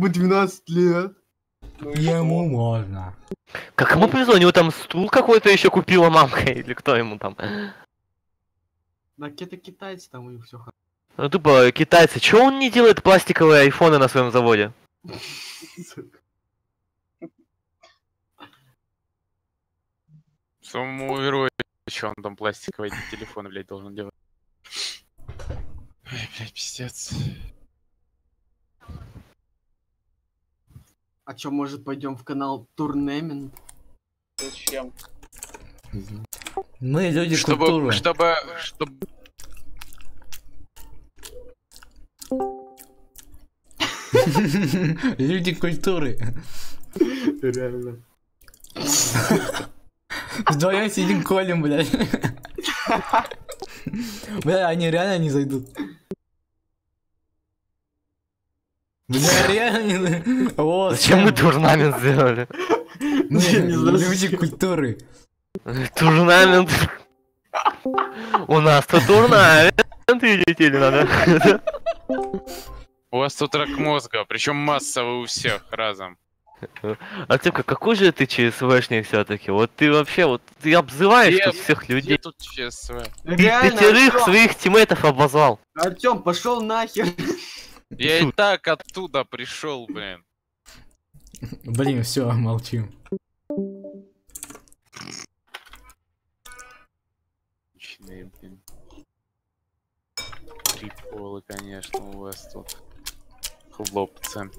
бы 12 лет. Ну Ему можно. Как ему повезло, у него там стул какой-то еще купила мамка, или кто ему там. Так это китайцы там у них все хорошо. Ну тупо китайцы, чё он не делает пластиковые айфоны на своем заводе? Самому герою, что он там пластиковые телефоны, блядь, должен делать. Ой, блядь, пиздец. А чё, может пойдем в канал Турнемент? Зачем? Мы люди Чтобы, культуры. чтобы, чтобы... Люди культуры. Реально. Вдвоем сидим колем, блядь. Бля, они реально не зайдут. Бля, реально. Вот. Зачем мы турнамент сделали? Мы Не знаю, люди культуры. Турнамент. У нас тут турнамент, видите ли, надо. У вас тут рак мозга, причем массовый у всех разом. Артемка, какой же ты ЧСВшник все-таки? Вот ты вообще, вот ты обзываешь Где- тут всех Где людей. тут ЧСВ? Ты Реально, пятерых Артём, своих тиммейтов обозвал. Артём, пошел нахер. Я и так оттуда пришел, блин. Блин, все, молчим. Чины, блин. Приколы, конечно, у вас тут. Хлопцы.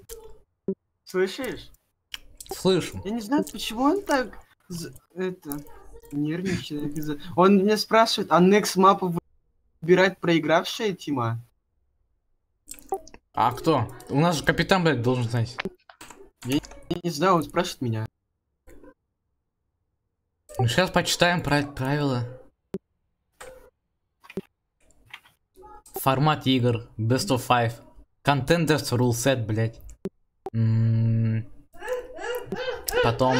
Слышишь? Слышу. Я не знаю, почему он так... Это... Нервничает. из-за- Он меня спрашивает, а next мапу выбирать проигравшая тима? А кто? У нас же капитан, блядь, должен знать. Я не знаю, он спрашивает меня. Ну сейчас почитаем про правила. Формат игр. Best of five. Contenders rule set, блядь. М, Потом...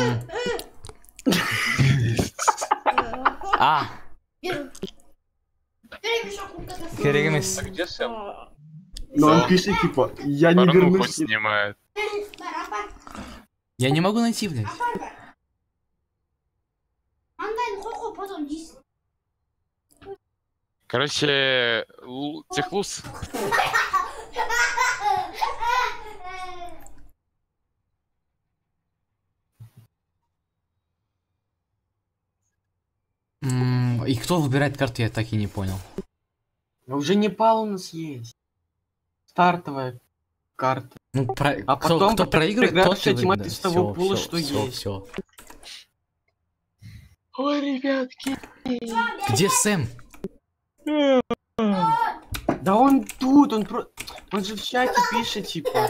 А, Керемис. А где Сэм? Но он пишет, типа, я не вернусь. снимает. Я не могу найти, блядь. Короче, Лу- Техлус. И кто выбирает карты, я так и не понял. Уже не пал у нас есть. Стартовая карта. Ну, про... А кто, потом кто проигрывает, тот тема выиграет. из того Всё, пула, всё, что всё, есть. всё. Ой, ребятки. Где Сэм? Да он тут, он про... Он же в чате пишет, типа,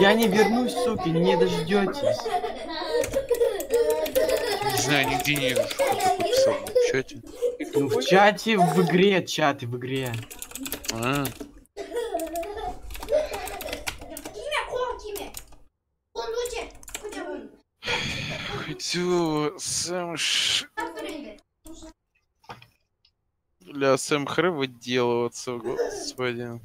я не вернусь, суки, не дождетесь. Не знаю, нигде не вижу, что кто написал в чате. Ну, в чате, в игре, чаты в игре. А, Хочу Сэм Ш... Бля, Сэм Хры выделываться, господи.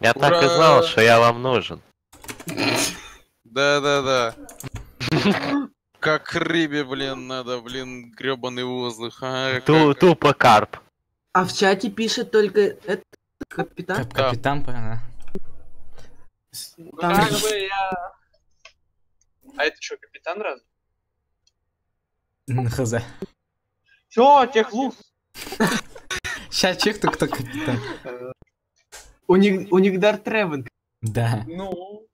Я так и Ура! знал, что я вам нужен. Да-да-да. Как рыбе, блин, надо, блин, гребаный воздух. А, Ту- как- Тупо карп. А в чате пишет только этот капитан. Кап- Капитан, понятно. Там Как бы я... А это что, капитан раз? М, Хз. Все, техлус. Сейчас чекну, кто капитан. у них, у них Дар Тревен. Да. Ну,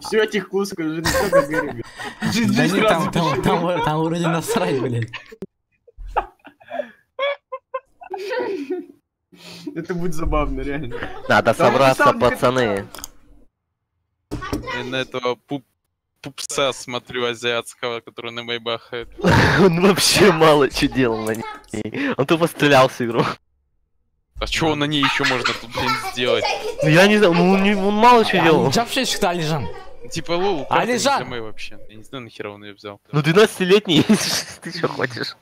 Все этих кусков уже не только говорю. Да не, там, там, там, там вроде насрать, блядь. Это будет забавно, реально. Надо собраться, пацаны. Я на этого пуп- пупса смотрю азиатского, который на майбахает. Он вообще мало что делал на ней. Он тупо стрелял с игру. А что на ней еще можно тут, блин, сделать? Ну я не знаю, ну он, он мало что делал. Вообще что, Алижан? Типа лол, А, для моей вообще. Я не знаю, нахера он ее взял. Ну 12-летний, ты что хочешь?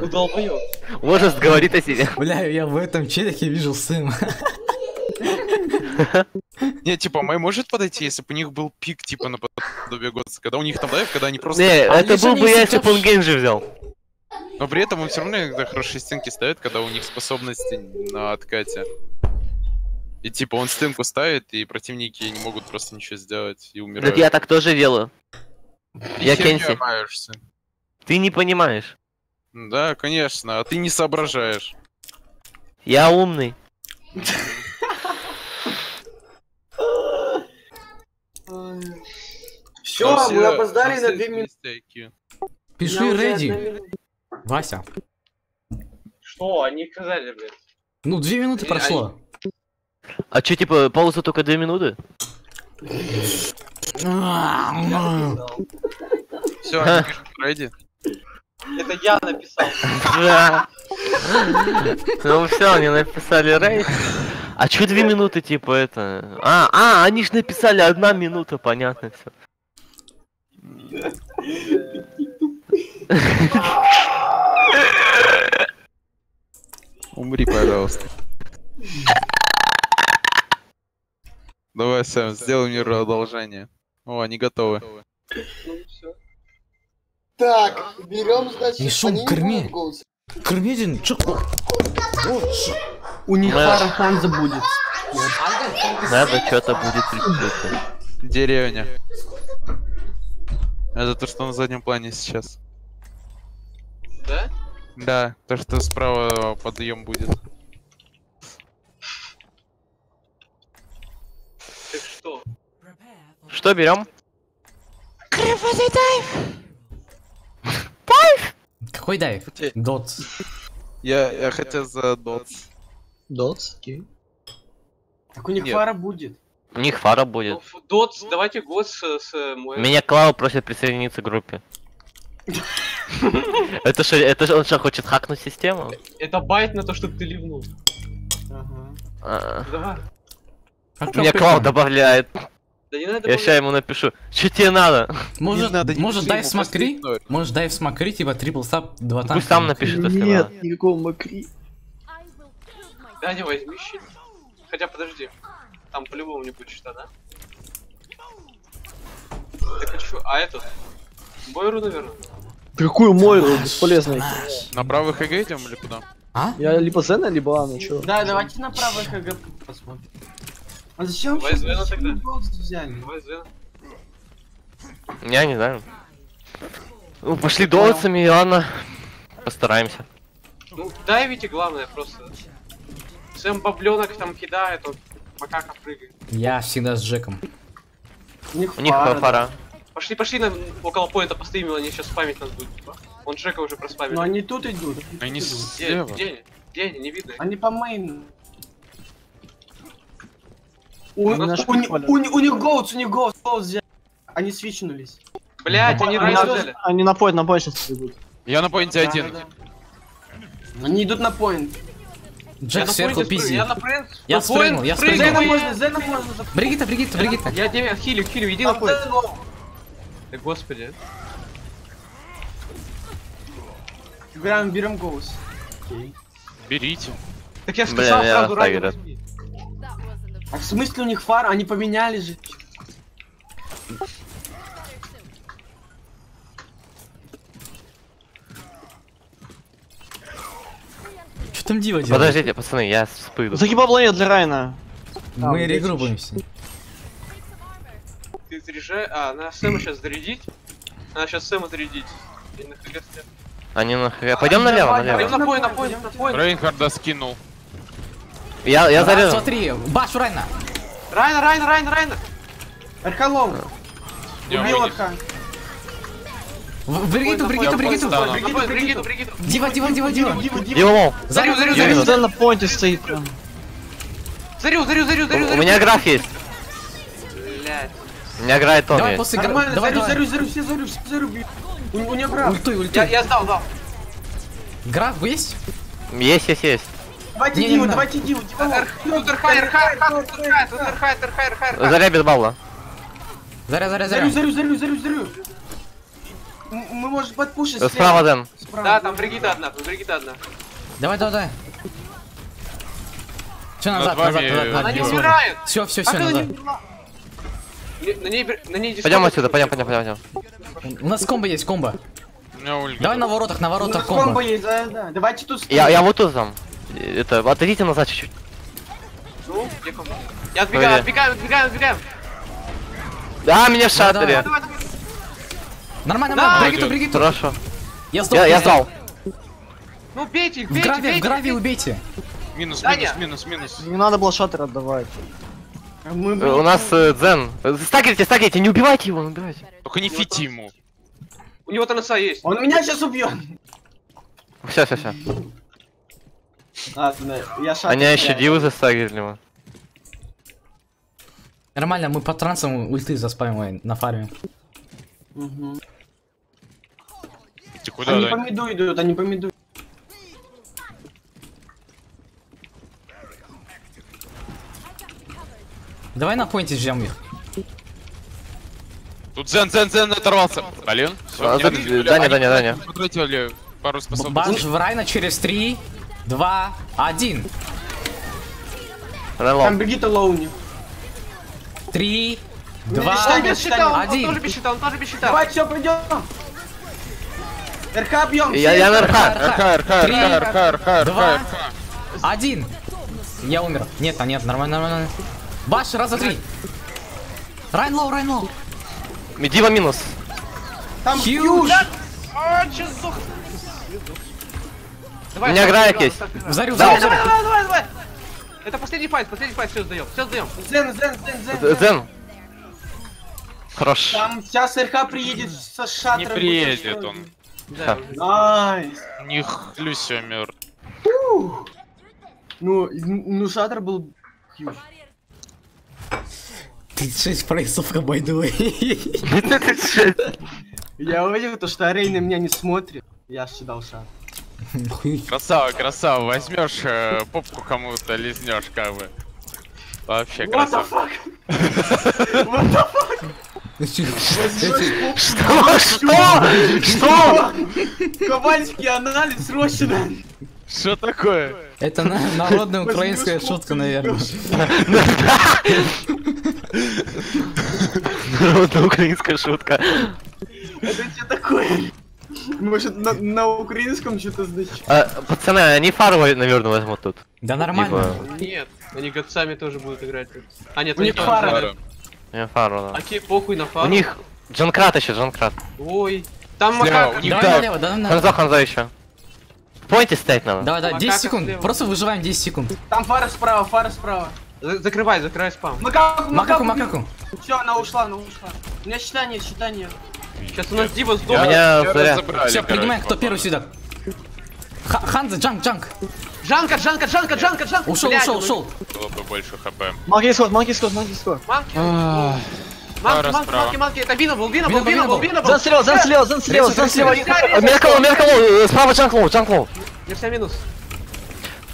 Ну долбоёб. Возраст говорит о себе. Бля, я в этом челике вижу Сэма. Не, типа, Мэй может подойти, если бы у них был пик, типа, на подобие Готса, когда у них там дайв, когда они просто... Не, это же был бы я, если сейчас- бы он Генджи взял. Но при этом он все равно иногда хорошие стенки ставит, когда у них способности на откате. И типа он стенку ставит, и противники не могут просто ничего сделать и умирают. Так я так тоже делаю. Ты я Кенси. Ты не понимаешь. Да, конечно, а ты не соображаешь. Я умный. Все, Да, мы опоздали на две минуты. мистейки. Пиши минута. Вася. Что, они сказали, блядь. Ну, две минуты прошло. А чё, типа, пауза только две минуты? Все, они пишут ready. Это я написал. Да. Ну все, они написали рейд. А чё две минуты, типа, это? А, а, они ж написали одна минута, понятно все. Умри, пожалуйста. Давай, Сэм, сделай мне одолжение. О, они готовы. Ну все. Так, берем, значит, Не шум, они не корми. будут голос. Кормедин, чё? У них Мы- пара Ханза будет. Надо что-то будет прикрыто. Деревня. Это то, что на заднем плане сейчас. Да? Да, то, что справа подъем будет. Так что? Что берем? Какой дайв? Дот. Я, я хотел за дотс. Дотс, окей. Так у них Нет. пара будет. У них фара Ну, будет. ф- Дотс, давайте год с, с мой. Меня Клава просит присоединиться к группе. Это что, это он что, хочет хакнуть систему? Это байт на то, чтобы ты ливнул. Ага. А, Давай. А Меня? Клава добавляет. Да не надо Я сейчас ему напишу. Что тебе надо? Может, надо, может ему, смотри? Может дайв смотри, типа трипл сап, два танка. Пусть сам напишет, если надо. никакого макри. Да, не возьми щит. Хотя подожди. Там по-любому не будет щита, да? Так а чё? А этот? Бойру, наверное. Какую Мойру, бесполезно. На правый ХГ идем или куда? А? Я либо Зена, либо Анна, чё? Да, давайте на правый ХГ посмотрим. А зачем Давай Звена тогда. взяли? Давай. Я не знаю. Ну, пошли долларцами, ладно. Постараемся. Ну, дайвите, главное, просто. Сэм бабленок там кидает, он макака прыгает. Я всегда с Джеком. У них У них пара, да. фара. Пошли, пошли на около поинта постоим, они сейчас спамить нас будут. типа. Он Джека уже проспамил. Но они тут идут. Они тут идут. Где, где они? Где они? Не видно. Они по мейну. У, Ну, у, у у них гоутс, у них гоутс, гоутс взяли. Они свичнулись. Блять, они на- взяли. они на поинт, на поинт сейчас идут. Я на поинте Да, один. да, да. Они идут на поинт. Джек сверху пизи. Я на поинт. Я спрыгнул, я спрыгнул. Бригита, Бригита, Бригита. Я тебе хилю, хилю, иди на поинт. Да господи. Берем, берем гоутс. Берите. Так я Бля, сказал я сразу возьми. А в смысле у них фара? Они поменяли же. Что там Дива делает? Подождите, пацаны, я вспыду. Загиба планет для Райна. Мы А, регруппаемся. Ты заряжай. А, надо Сэма сейчас зарядить. Надо сейчас Сэма зарядить. На ХГ. Они на х- Пойдем налево, давай, Пойдем налево. на поинт, на поинт, на поинт. Рейнхарда скинул. Я, я А, зарезал. Смотри, баш Райна. Райна, Райна, Райна, Райна. Архалом. Не, Убил у них- Арха. В- в Бригиту, Бригиту, Бригиту. Поинт, Бригиту, Бригиту. Дива, Дива, Дива, Дива. Дива, Мол, Зарю, зарю, зарю. Зен на поинте стоит прям. зарю, зарю, зарю, зарю, у меня граф есть. Блять. У меня играет он Давай после. Нормально, Давай, зарю, давай. зарю, зарю, все зарю, все зарю. У, у него граф. Ультуй, Я, ультуй. я сдал, дал. Граф есть? Есть, есть, есть. Давайте надо. давайте Диву. Дива. Ундерхай, Эрхай, Эрхай, Эрхай, Эрхай. Заря без балла. Заря, заря, заря. зарю, зарю, зарю, зарю. мы можем подпушить Э, Справа Дэн. Да, там Бригита одна, Бригита одна. Давай, давай, давай. Все, назад, назад, назад, э, назад. Она не умирает! Все, все, все, назад. На ней, бр- на ней Пойдем отсюда, пойдем, пойдем, пойдем. пойдем. У нас комбо есть, комбо. Давай на воротах, на воротах комбо комбо. есть, да, да. Давайте тут Я, я вот тут там. Это, отойдите назад чуть-чуть. Ну, где? Я отбегаю, отбегаю, отбегаю, отбегаю. Да, меня в давай. шаттере. Давай, давай. Нормально, Да, нормально. Бригиту. Бригиту. Хорошо. Я сдох. Я, сдал. Ну бейте их, В бейте, граве, бейте, в граве бейте. убейте. Минус, Даня. минус, минус, минус. Не надо было шаттер отдавать. Мы, Э, У нас э, Дзен. Э, Стагивайте, стагивайте, не убивайте его, не убивайте. Только не фити ему. У него ТНС есть. Он меня сейчас убьет. Все, все, все. А, да, я шаг. Они еще дивы застагивали его. Нормально, мы по трансам ульты заспамим на фарме. Угу. Ты куда, Они по Дань? миду идут, они по миду. Давай на поинте ждем их. Тут Зен, Зен, Зен оторвался. Блин. А, не отбили. Даня, Даня, Даня. Пару Баш способностей. в Райна через 3, 2, 1. Там. Бригита Лоуни. 3, Не 2, считай, Он без щита, он, он один. тоже без щита, он тоже без щита. Давай, все, пойдем. РХ бьем. Я, я на РХ. РХ, РХ, Три, РХ, РХ, РХ, два, РХ. один. Я умер. Нет, а нет, нормально, нормально. Баш, раза три. Райн low, Райн low. Дива минус. Там Хьюж. Хьюж. А, чё сдох? Давай, У меня давай, есть. давай, давай. Взорю, Да, взорю, Давай, давай, давай, давай. Это последний fight, последний fight, все сдаем, все сдаем. Зен, Зен, Зен, Зен. Дзен. Хорош. Там сейчас РХ приедет со шатром. Не приедет он. Да. Nice. У них Люся мертв. Ну, ну шатр был Хьюж. 36 прайсов the way. Я увидел то, что Арей на меня не смотрит. Я ожидал шатр. Красава, красава. Возьмешь э, попку кому-то, лизнешь как бы. Вообще What the красава. fuck? What the fuck? Что? Что? Что? Ковальский анализ срочно. Что такое? Это на- народная украинская шутка, наверное. Народная украинская шутка. Это что такое? Может на, на украинском что-то значит? А, пацаны, они фару, наверное, возьмут тут. Да нормально. Типа, Нет, они годцами тоже будут играть. А нет, У них фара. тоже. не фару, да. Окей, похуй на У фару. них Джанкрат еще, Джанкрат. Ой. Там у них Давай да. налево, давай налево. Ханзо, Ханзо еще. Пойте стоять надо. Давай, давай, 10 Макака секунд. слева. Просто выживаем 10 секунд. Там фара справа, фара справа. За- Закрывай, закрывай спам. Макаку, Макаку, макаку. Все, она ушла, она ушла. У меня счета нет, счета нет. Сейчас у нас Дива У сдохнет. меня Я разобрали, Все, принимаем, кто первый сюда. Ха- Ханза, джанк, джанк. Джанка, Джанка, Джанка, Джанка, Джанка. Ушел, ушел, ну- ушел. Было бы больше хп. Манки скот, манки скот, манки скот. Манки, манки, манки, манки. Это Вина был, Вина был, Вина был, Вина был, Вина Вина был. Зен слева, зен слева, зен слева, зен слева. Мерся, А, мерся. Меркало, Меркало, э, справа Джанклоу, Джанклоу. Мерся минус.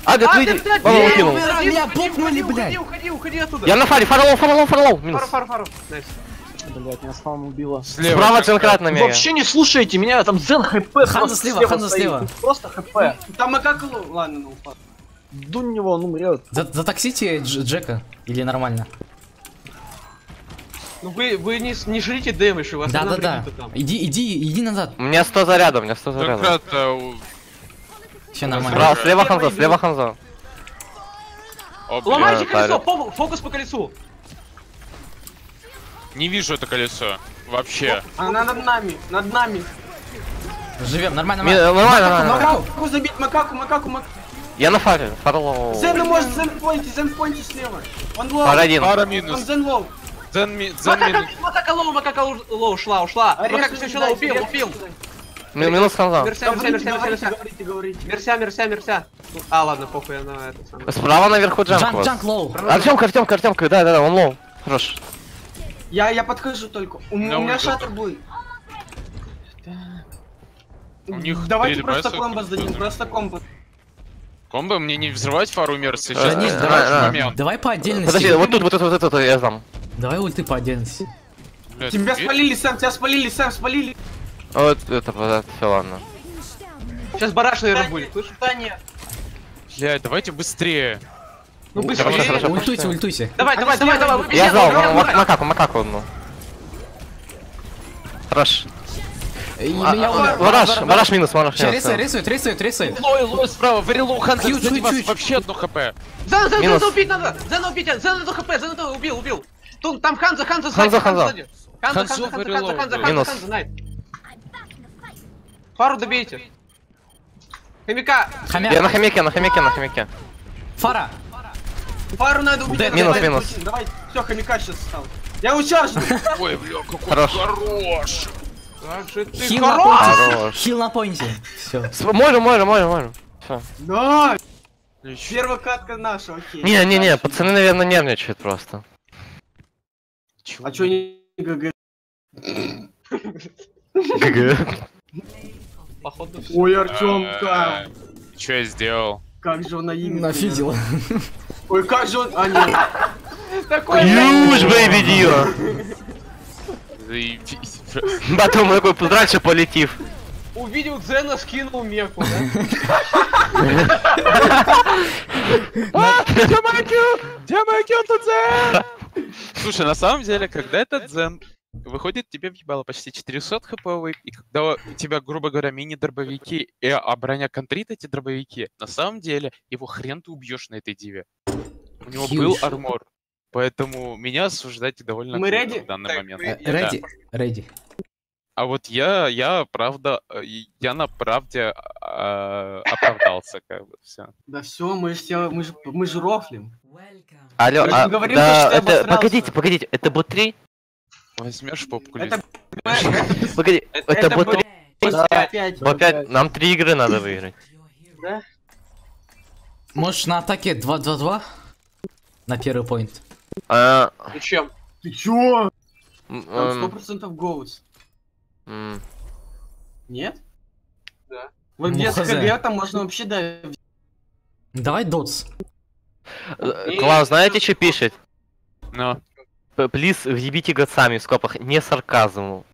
А, ты А, видишь? ты, блядь, блядь, уходи, Меня уходи, букнули, уходи, блядь. Уходи, уходи оттуда. Я на фаре, фарлоу, фарлоу, фарлоу, минус. Фару, фару, фару. Блять, меня спам убило. Слева. Справа. Джанкрат на мега. вообще не слушаете меня, там Зен хп Ханза просто слева, Ханза слева. Просто хп. Там макаку, лу- ладно, ну упал. Дунь него, он умрет. За- Затоксите Дж- Джека. Или нормально? Ну вы, вы не, не жрите дэмэдж, у вас Да, да, да. Иди, иди, иди назад. У меня 100 заряда, у меня 100 заряда. Джанкрат, э, у- Все нормально. Справа, слева Ханзо, слева Ханзо. Ломайте колесо, фокус по колесу. Не вижу это колесо. Вообще. Она над нами, над нами. Живем, нормально, нормально. Нормально, нормально. Макаку забить, макаку, макаку, макаку. Я на фаре, фарлоу. Зен может, Зен в пойнте, Зен в пойнте слева. Он low. Фар один. Пара Он минус. Зен low. Зен, ми- Зен Макака, минус. макака low, макака low, ушла, ушла. Макака все еще лоу, убил, убил. Ми- Минус Ханзо. Мерся, мерся, мерся, мерся, говорите, мерся. говорите. Мерся, мерся, мерся. Ну, А, ладно, похуй, она это самое. Справа наверху Джанк, Джанк. джанк low. Артемка, Артемка, Артемка, да, да, да, он low. Хорош. Я, я подхожу только. У, На у меня шатер будет. У них Давайте просто комбо сдадим, просто комбо. Комбо мне не взрывать фару мерса Да сейчас. Да нет, давай, а. момент. давай по отдельности. Подожди, вот тут, вот тут, вот тут, я сдам. Давай ульты по отдельности. Блядь, Тебя спалили, Сэм, тебя спалили, Сэм, спалили. Вот это, вот это все, ладно. Сейчас бараш, наверное, будет. Слышишь? Да нет. Блядь, давайте быстрее. Ну Хорошо, быстрее. хорошо. Ультуйте, ультуйте. Давай, давай, давай, давай, выбей, Я знал, макаку, макаку одну. Хорош. А, а, Бараш, бараш минус, бараш минус. рисует, рисует, рисует, рисует. Лой, лой справа, варилоу, хантер, Чуть, сзади вас вообще одно хп. Зена, Зена, Минус. Зена убить надо! Зена убить, Зена до хп, Зена до убил, убил. Там Ханза, Ханза сзади, Ханза, Ханза. сзади. Ханза, Ханзу Ханза, Ханза, вырело. Ханза, Ханза, Минус. Ханза, Пару добейте. Хомяка, Я на Хомяк. хомяке, на хомяке, на хомяке. Фара. Пару надо убить. Давай, минус, давай, минус. Давай, все, хомяка сейчас стал. Я его чаржу. Ой, бля, какой Хорош. хорош. как же ты Хил на хорош! Хорош. Хил на поинте. Все. Можем, можем, можем, можем. Да, первая катка наша, окей. Не-не-не, Дальше. пацаны, наверное, нервничают просто. А чё не ГГ? ГГ. Походу всё. Ой, Артемка, Че я сделал? как же он наивен. Нафидел. Ой, как же он... А, нет. Такой, Юж, бэйби дио. Заебись. Потом такой дальше полетив. увидел Зена, скинул меку, да? Слушай, на самом деле, когда этот дзен выходит тебе в ебало почти 400 хповый, и когда у тебя, грубо говоря, мини-дробовики, и, а броня контрит эти дробовики, на самом деле, его хрен ты убьешь на этой диве. У него был Huge. армор. Поэтому меня осуждать довольно Мы ready? в данный Так, момент. Да. Реди. Реди. А вот я, я правда, э, я на правде а, оправдался, как бы, все. Да все, мы же все- мы же мы же рофлим. Алло, а, говорил, да, это, погодите, погодите, это бот 3? Возьмешь попку Это- лист. Погоди, Это- это это бот было- 3? Да. Опять. 5, нам три игры надо выиграть. Можешь на атаке 2-2-2? На первый поинт. А, Ну чем? Ты чё? Там сто эм, процентов гоус. Нет? Да. Вот Ну, без. ХГ там можно вообще да. Давай дотс. э, Клаус, знаете, что пишет? Но. П- Плиз, въебите годцами в скобах, не сарказму.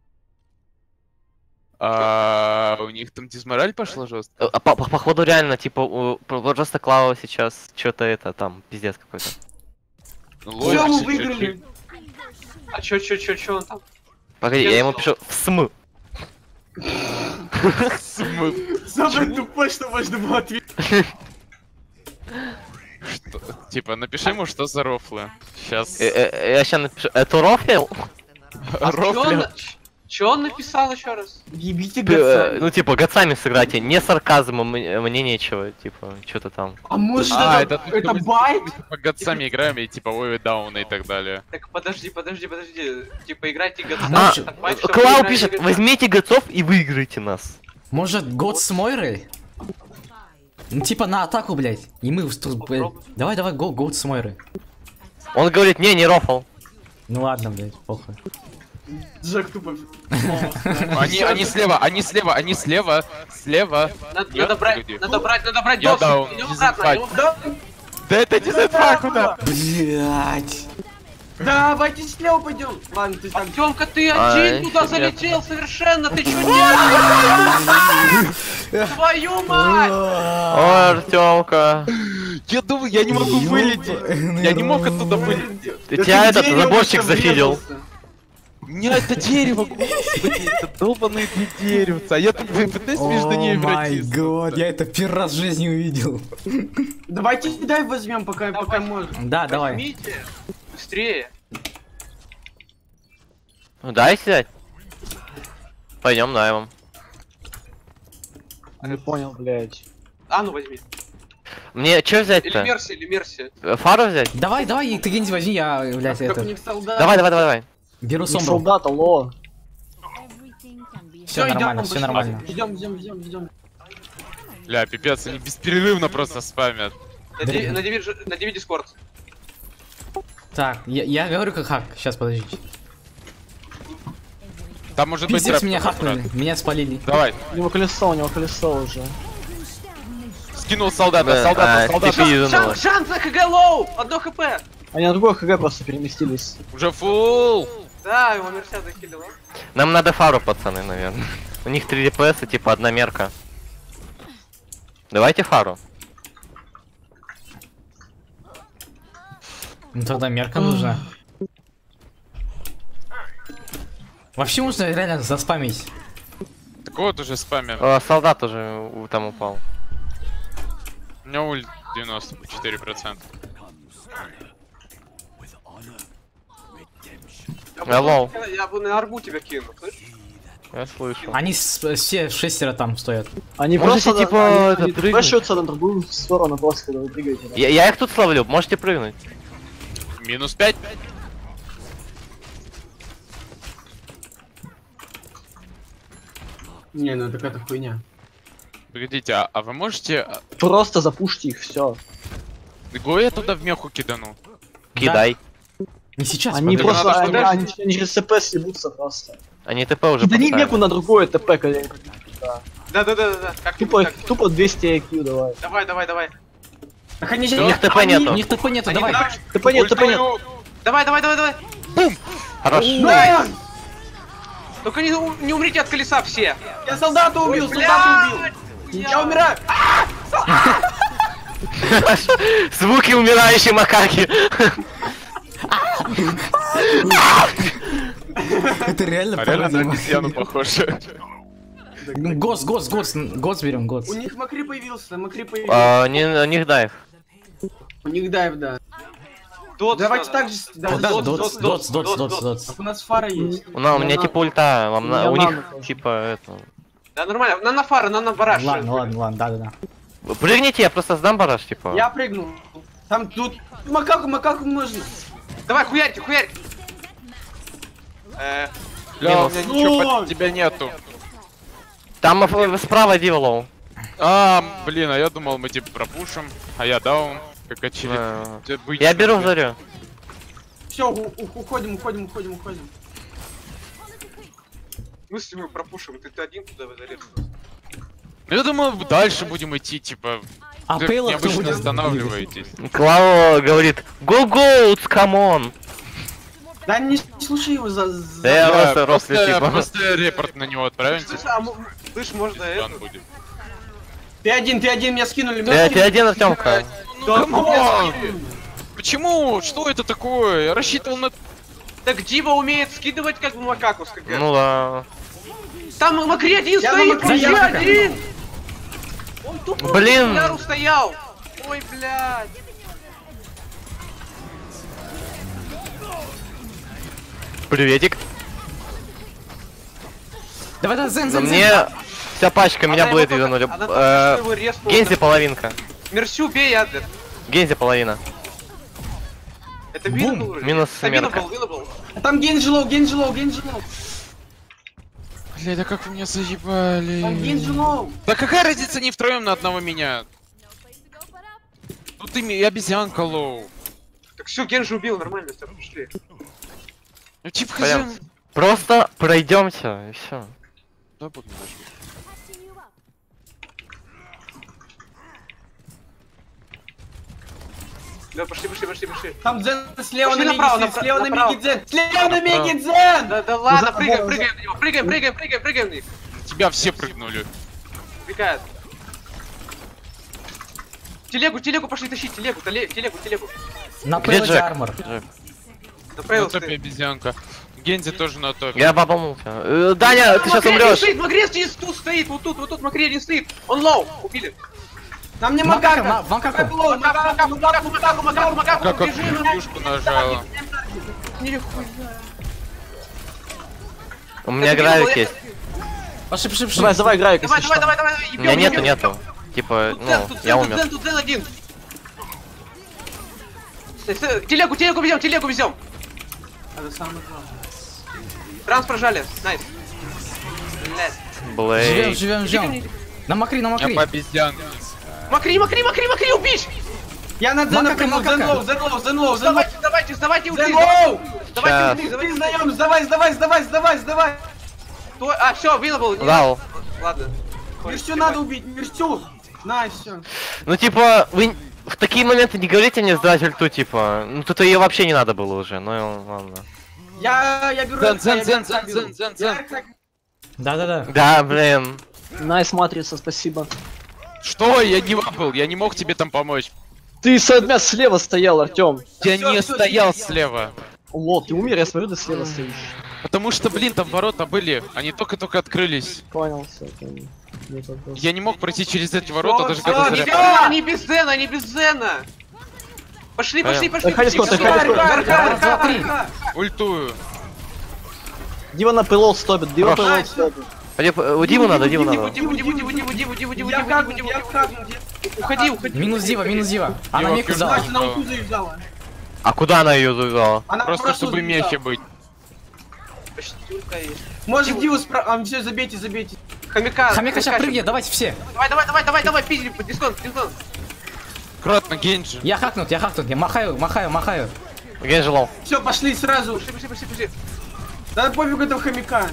А, у них там дизмораль пошла жестко. А по- по- Походу реально, типа, просто Клава сейчас что-то это, там, пиздец какой-то. Ну, Все, мы выиграли. А чё, чё, чё, чё он там? Погоди, я ему пишу в см. Самое тупое, что можно было ответить. Типа, напиши ему, что за рофлы. Сейчас. Э, э, Я сейчас напишу, это рофлил? А Рофли. чё он написал еще раз? Ебите П- э, goats ами. Ну, типа, goats ами сыграйте, не сарказмом, мне мне нечего, типа, что-то там. А может А, это, это, это байт? По goats ами играем и типа вы дауны и так далее. Так подожди, подожди, подожди. Типа играйте goats. А, вы Клау пишет, возьмите goats ов и выиграйте нас. Может goats с Мойрой? Ну типа на атаку, блядь. И мы блядь. Попробуй. Давай, давай, go, goats. Он говорит, не, не рофл. Ну ладно, блядь, похуй. Джек тупо. Они, они слева, они слева, они слева, слева. Надо, брать, надо брать, надо брать Я даун. Да это дизайфа куда? Блядь. Давайте слева пойдем. Ладно, ты там. Артемка, ты один туда залетел совершенно, ты чё делаешь? Твою мать! О, Артемка. Я думаю, я не могу вылететь. Я не мог оттуда вылететь. Тебя этот заборчик зафидел. Не, это дерево, господи, это долбаные две деревца. А я тут пытаюсь между ними вратиться. год, я это первый раз в жизни увидел. Давайте дай возьмем, пока, пока можем. Да, давай. Возьмите. Быстрее. Ну дай взять. Пойдем, дай вам. Не понял, блядь. А, ну возьми. Мне что Или взять-то? Мерси, или Мерси. Фару взять? Давай, давай, ты где-нибудь возьми, я, блядь, это. Давай, давай, давай, давай. Беру Не сомбру. солдат, алло. Все нормально, все нормально. Идем, идем, идем, идем. Бля, пипец, они беспрерывно просто спамят. Надиви ж- надиви дискорд. Так, я, я говорю как хак, сейчас подождите. Там может быть Пиздец, trap, меня хакнули, меня спалили. Давай, У него колесо, у него колесо уже. скинул солдата, Да, солдата, а, солдата. Шанс, на ХГ low! Одно хп! Они на другой ХГ просто переместились. Уже full. Да, его Мерся закидывал. Нам надо фару, пацаны, наверное. У них 3 ДПС, типа одна мерка. Давайте фару. Ну тогда мерка нужна. Вообще можно реально заспамить. Так вот уже спамер. Э, солдат уже там упал. У меня ульт 94%. Я Алло. бы- Я бы на арбу тебя кину, слышишь? Я слышу. Они все шестеро там стоят. Они Можете, просто типа, они, это, они на другую сторону просто, когда вы прыгаете. да. Я, я их тут словлю, можете прыгнуть. Минус 5. Не, ну это хуйня. Погодите, а, а вы можете... а, Просто запушьте их, все. Го я туда в меху кидану? Кидай. Не сейчас, Они подожди. просто, они, они, они через ТП съебутся просто. Они ТП уже Да не веку на другое ТП, когда они- Да, да, да, да, да. Как Тупо, так. тупо 200 IQ давай. Давай, давай, давай. Так они У них ТП они- нету. У них ТП нету, Они давай. давай. ТП нет, ТП нет. Давай, давай, давай, давай. Хорош. Да! Только не, не умрите от колеса все. Я солдата убил, Ой, солдата убил! Я умираю! Звуки умирающей макаки. Это реально А реально на обезьяну похоже. Ну, Гос, гос, гос, гос берем, гос. У них Макри появился, Макри появился. А, не, у них дайв. У них дайв, да. Дотс Давайте так же... Да, да, дотс, дотс, дотс, дотс, дотс, дотс, дотс. У нас фара есть. У, на- у меня типа ульта, у них типа это. Да, нормально. На на фара, на на бараш. Ладно, ладно, ладно, да, да, да. Прыгните, я просто сдам бараш, типа. Я прыгнул. Там тут... Макаку, макаку можно. Давай, хуярьте, хуярьте. Э, Бля, у Минус. меня ничего под тебя нету. Там э, справа диволоу. А, блин, а я думал, мы типа пропушим, а я даун, как очевидно. Э, Тебе быть Я беру зарю. Все, уходим, уходим, уходим, уходим. в смысле мы пропушим? Ты, ты один туда залез. Ну, Я думал, дальше будем идти, типа. А вы Пейла кто будет? останавливаетесь. Клао говорит, go goats, come on. Да не слушай его за... за- Да я просто рофлю, просто, типа. просто репорт на него отправим, Слышь, а, слышь, можно это? Ты один, ты один, меня скинули. Ты, один, Артемка. Да, come on! Почему? Что это такое? Я рассчитывал на... Так Дива умеет скидывать как бы макаку с ХГ. Ну да. Там Макри один стоит, Макри, один! Тупо Блин. Яру стоял! Ой, блядь! Приветик. Давай, давай, зен, зен, мне зен. вся пачка, меня только- вернули. Э. Гензи половинка. Мерсю бей, Адлер. Гензи половина. Это Бум. Минус Это Вина мерка. был, Вина был. Там Генджелоу, Генджелоу, Генджелоу. Бля, да как вы меня заебали. Генджи low. Да какая разница не втроем на одного меня? Тут и обезьянка low. Так все, Генжи убил, нормально, все, пошли. Ну типа хозяин. Просто пройдемте, и все. Да, бог не дождь. Да, пошли, пошли, пошли, пошли. Там Дзен слева Пошли на направо, Меги, направо, слева на направо. Меги Дзен. Слева на. Меги Дзен. Да, да ладно, За- прыгаем, за- прыгаем на него, прыгаем, прыгаем, прыгаем, прыгаем на них. Тебя все прыгнули. Убегает. Телегу, телегу пошли тащить, телегу, теле- телегу, телегу. На Джек? armor. На На стоит. обезьянка. Гензи тоже на топе. Я бабанулся. Э, Даня, ты сейчас умрешь. стоит, Макри один тут стоит, вот тут, вот тут Макри один стоит. Он low, убили. Там не Макака, ма- Макаку. Макаку, Макаку, Макаку, Макаку. Как клюшку нажала. У меня гравик есть. Пошли, пошли, пошли. Давай, давай, играй, Давай, давай, давай, давай, У меня нету, нету. Типа, ну, тут я умер. Тут один. Телегу, телегу везем, телегу везем. Транс прожали, nice. Блядь. Живем, живем, живем. На Макри, на Я Макри. по обезьянке. Макри, Макри, Макри, Макри, убить! Я на Макака, прыгнул, Дзен low, Дзен low, Дзен low, Дзен лоу. Сдавайте, сдавайте, сдавайте Дзен low. ульты, сдавайте. Признаем, сдавай, сдавай, сдавай, сдавай, сдавай. Кто- А, все, не- Дал. Ладно. Мерсю надо убить, Мерсю. На, все. Ну, типа, вы в такие моменты не говорите мне сдать ульту, типа. Ну, тут ее вообще не надо было уже, ну, ладно. Я, я беру Дзен, дзен, дзен, дзен, дзен, дзен, дзен. Да-да-да. Да, блин. Nice матрица, спасибо. Что? Я не был, я не мог тебе там помочь. Ты с меня слева стоял, Артем. Я не стоял слева. Лот, ты умер, я смотрю, ты слева стоишь. Потому что, блин, там ворота были, они только-только открылись. Понял, все, понял. Я не мог пройти через эти ворота, даже когда заряд... Они без Зена, они без Зена! Пошли, пошли, пошли! Пошли. Ультую. Дива на пилот стопит, Дива. Пойди, э, у Диму надо, Диму Диву, надо. диву, диву, диву, диву, диву, диву, диву, Я диву, диву, я диву. хакнул. Уходи, уходи. Минус дива, минус дива. Она пизда. взяла. Она ульту завязала. А куда она ее завязала? Она Просто чтобы мехи быть. Может, Диву спра... А, все, забейте, забейте. Хомяка. Хомяка сейчас прыгнет, давайте все. Давай, давай, давай, давай, давай, пизди, под discord, discord. Кратно, Генджи. Я хакнут, я хакнут, я махаю, махаю, махаю. Генджи low. Все, пошли сразу. Пошли, пошли, пошли, пошли. Да пофиг этого хомяка.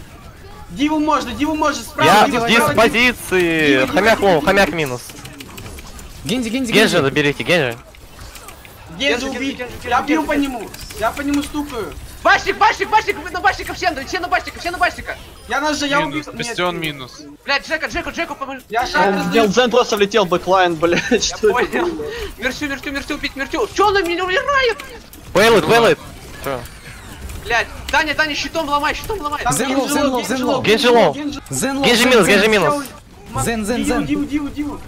Диву можно, диву можно, справа. Я диву, диву, с. Хомяк low, хомяк минус. Генди, Генди, Генди. Генджи доберите, Генджи. Генджи убить. Я бью по нему. Я по нему стукаю. Башник, башник, башник, вы на башника в сенду, все на башника, все на башника. Я ножа, я убил. Бастион минус. Блять, Джека, Джеку, Джеку, помоги. Я шаг. Он дзен, просто влетел backline, блять. что? понял. Мерчу, мерчу, мерчу, убить, мерчу. Че он на меня умирает? Payload, payload. Блять, Таня, Таня, щитом ломай, щитом ломай. Зен лов, зен лов, зен лов. Генжи лов. Генжи минус, генжи минус. Зен, зен, зен. Уди, уди, уди, уди.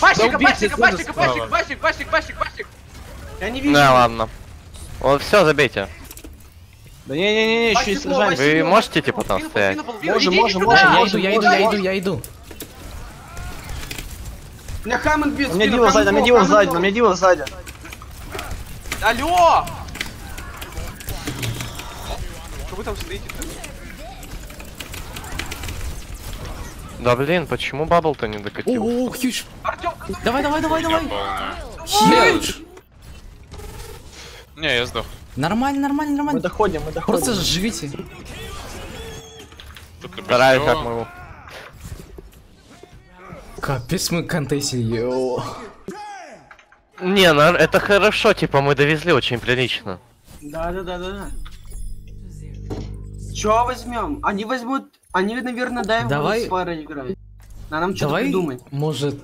Бащика, бащика, бащика, бащик, бащик, бащик, бащик, бащик. Я не вижу. Да, ладно. Вот все, забейте. Да не-не-не, еще и сражаемся. Вы можете типа там стоять? Можем, можем, можем. Я иду, я иду, я иду, я иду. У меня Хаммонд бьет. У у меня Дива сзади, у меня Дива сзади. Алло! Что вы там стоите-то? Да блин, почему бабл-то не докатил? О, хьюч. Артем, Давай, давай, давай, давай. Хьюч. Не, я сдох. Нормально, нормально, Мы нормально. доходим, мы доходим. Просто живите. Бастион. как могу. Капец мы контесили, йоу. Не, ну это хорошо, типа мы довезли очень прилично. Да, да, да, да, да. Чё возьмем? Они возьмут. Они, наверное, дай Давай. с Фарой играть. Надо нам что-то придумать. может,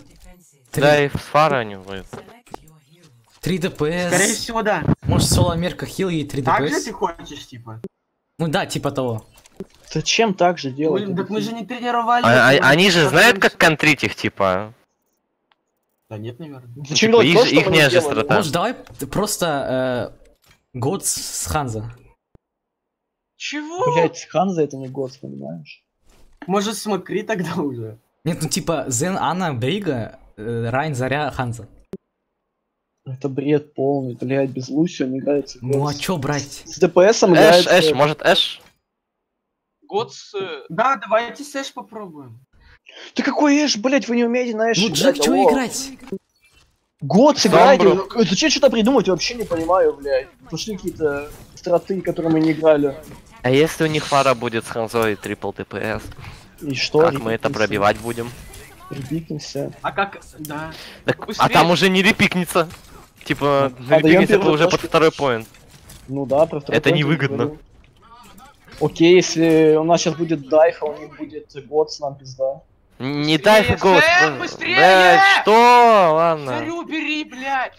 Да и в фара не будет. 3 Скорее ДПС. всего, да. Может, соло мерка хил и 3 Так же ДПС? ты хочешь, типа? Ну да, типа того. Зачем так же делать? Блин, так мы же не тренировали. А- а- они же знают, как контрить их, типа. Да нет, наверное. Зачем Типа, делать их- то, мы ихняя же страта. Может, давай просто э, год с Ханза. Чего? Блять, Ханза это не год, понимаешь? Может, смотри тогда уже. Нет, ну типа Зен, Анна, Брига, э, Райн, Заря, Ханза. Это бред полный, блять, без Лусио не играется. Ну а чё брать? С ДПСом Эш, играется... Эш, может Эш? Год с... э, Да, давайте Сэш попробуем. Да какой Эш, блять, вы не умеете на Эш Ну Джек, чё играть? Год. Самбро. Э, Зачем что-то придумать, я вообще не понимаю, блядь. Пошли какие-то страты, которые мы не играли. А если у них фара будет с Ханзой трипл ТПС? И что? Как мы это пробивать будем? Репикнемся. А как... Да. Так, а там уже не репикнется. Типа, Ну, отдаём репикнется это уже под второй поинт. Ну да, про второй Это невыгодно. Окей, если у нас сейчас будет дайф, а у них будет год, с нам пизда. Не Быстрее, дай гост. Сэм, быстрее! Блядь, что? Ладно. Царю бери, блядь!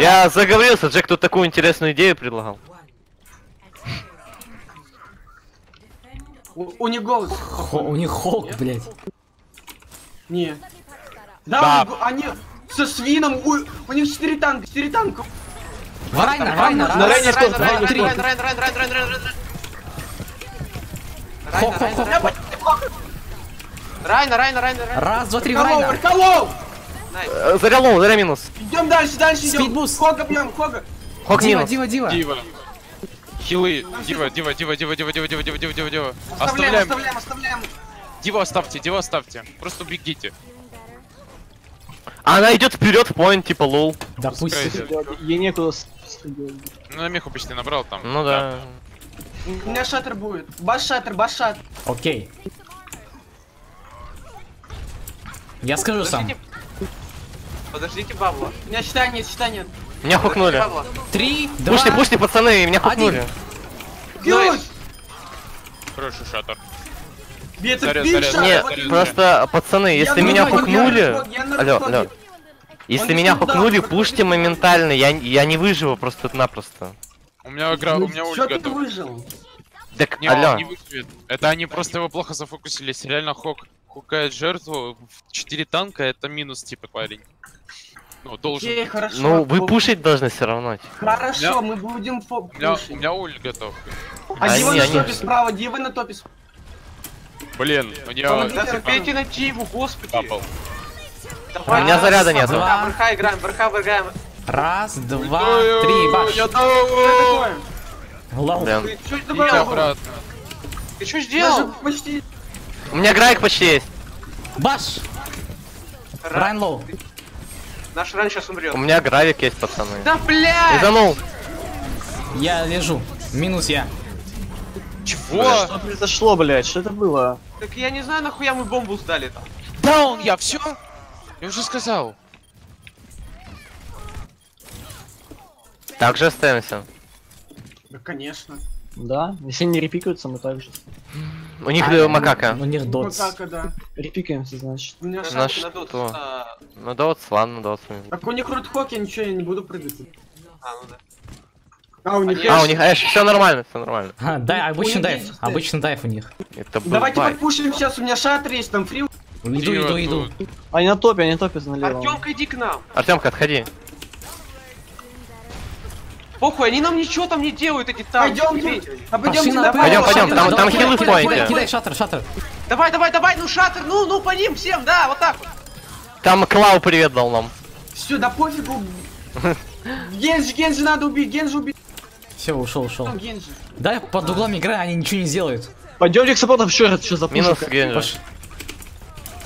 Я заговорился, Джек тут такую интересную идею предлагал. У, у них голос. Хо- у них Холк, блядь. Не. Да, Да. они со свином, у, у них 4 танка, 4 танка. Райна, Райна, На раз, Райне два, что? два, Райне три. Райн, Райн, Райн, Райн, Райн, Райн, Райн, Хоп, хоп, хоп, хоп. Райна, Райна, Райна, Райна. Раз, два, три, Райна. Э, Заря low, заря минус. Идем дальше, дальше идем. Хога бьем, Хога. Хок Дива, минус. дива, дива. Дива. Хилы. Дива, дива, дива, дива, дива, дива, дива, дива, дива, дива, дива. Оставляем, Оставляем. оставляем. Диву оставьте, диву оставьте. Просто убегите. Она идет вперед в point, типа low. Да пусть. Ей некуда. Ну, на меху почти набрал там. Ну да. У меня шаттер будет. Баш шаттер, баш шаттер. Окей. Я скажу сам. Подождите. Подождите, бабла. У меня счета нет, счета нет. Меня хукнули. Три, два. Пушли, пушли, пацаны, меня хукнули. Кьюсь! Хороший шатер. Шот, Не, просто, пацаны, если меня хукнули... Алло, алло. Если меня хукнули, пушьте моментально, я, я не выживу просто-напросто. У меня игра, у меня ульт Чё ты готов. выжил? Так, Не, он алло. не выживет. Это они просто его плохо зафокусились. Реально Хок хукает жертву в 4 танка, это минус типа парень. Ну, должен. Окей, хорошо. Ну, вы О, пушить должны все равно. типа. Хорошо, мы будем фо- У меня, пушить. у меня ульт готов. А Они- Дива на топе справа, Дива на топе справа. Блин, у. Помоги. Да забейте на Диву, господи. Капал. Давай. У меня заряда нет. Ворха, ворха играем, ворха играем. Раз, два, три, баш. Я. Блин. Ты что сделал? Ты что сделал? почти... У меня грайк почти есть. Баш! Райн лоу. Наш ран сейчас умрет. У меня гравик есть, пацаны. Да блядь! Изанул. Я лежу. Минус я. Чего? Что произошло, блядь? Что это было? Так я не знаю, нахуя мы бомбу сдали там. Даун я, все? Я уже сказал. Также остаемся. Да, конечно. Да? Если не репикаются, мы также. У них А, макака. У них дотс. так, да. Репикаемся, значит. У меня На что? что? А, Ну да вот, ладно, да вот. Так у них рудхок, я ничего, я не буду прыгать. а, ну да. А, у них... Они- А, у них Эш, все нормально, все нормально. А, да, обычный дайв. есть Обычный дайв у них. Это Давайте бай. подпушим сейчас, у меня шатр есть, там фри. Иду, иду, иду. Они на топе, они на топе налево. Артемка, иди к нам. Артемка, отходи. Похуй, они нам ничего там не делают, эти танки. А на давай. Пойдем, пойдем, там- там хилы в поинте. кидай, шаттер, шаттер. Давай, давай, давай, ну шатер, ну, ну по ним всем, да, вот так вот. Там Клау привет дал нам. Все, да пофигу. Генжи, Генжи надо убить, Генжи убить. Все, ушел, ушел. Там Генжи. Да, под углом игры они ничего не сделают. Пойдемте к саппортам еще раз, что за Минус пушка?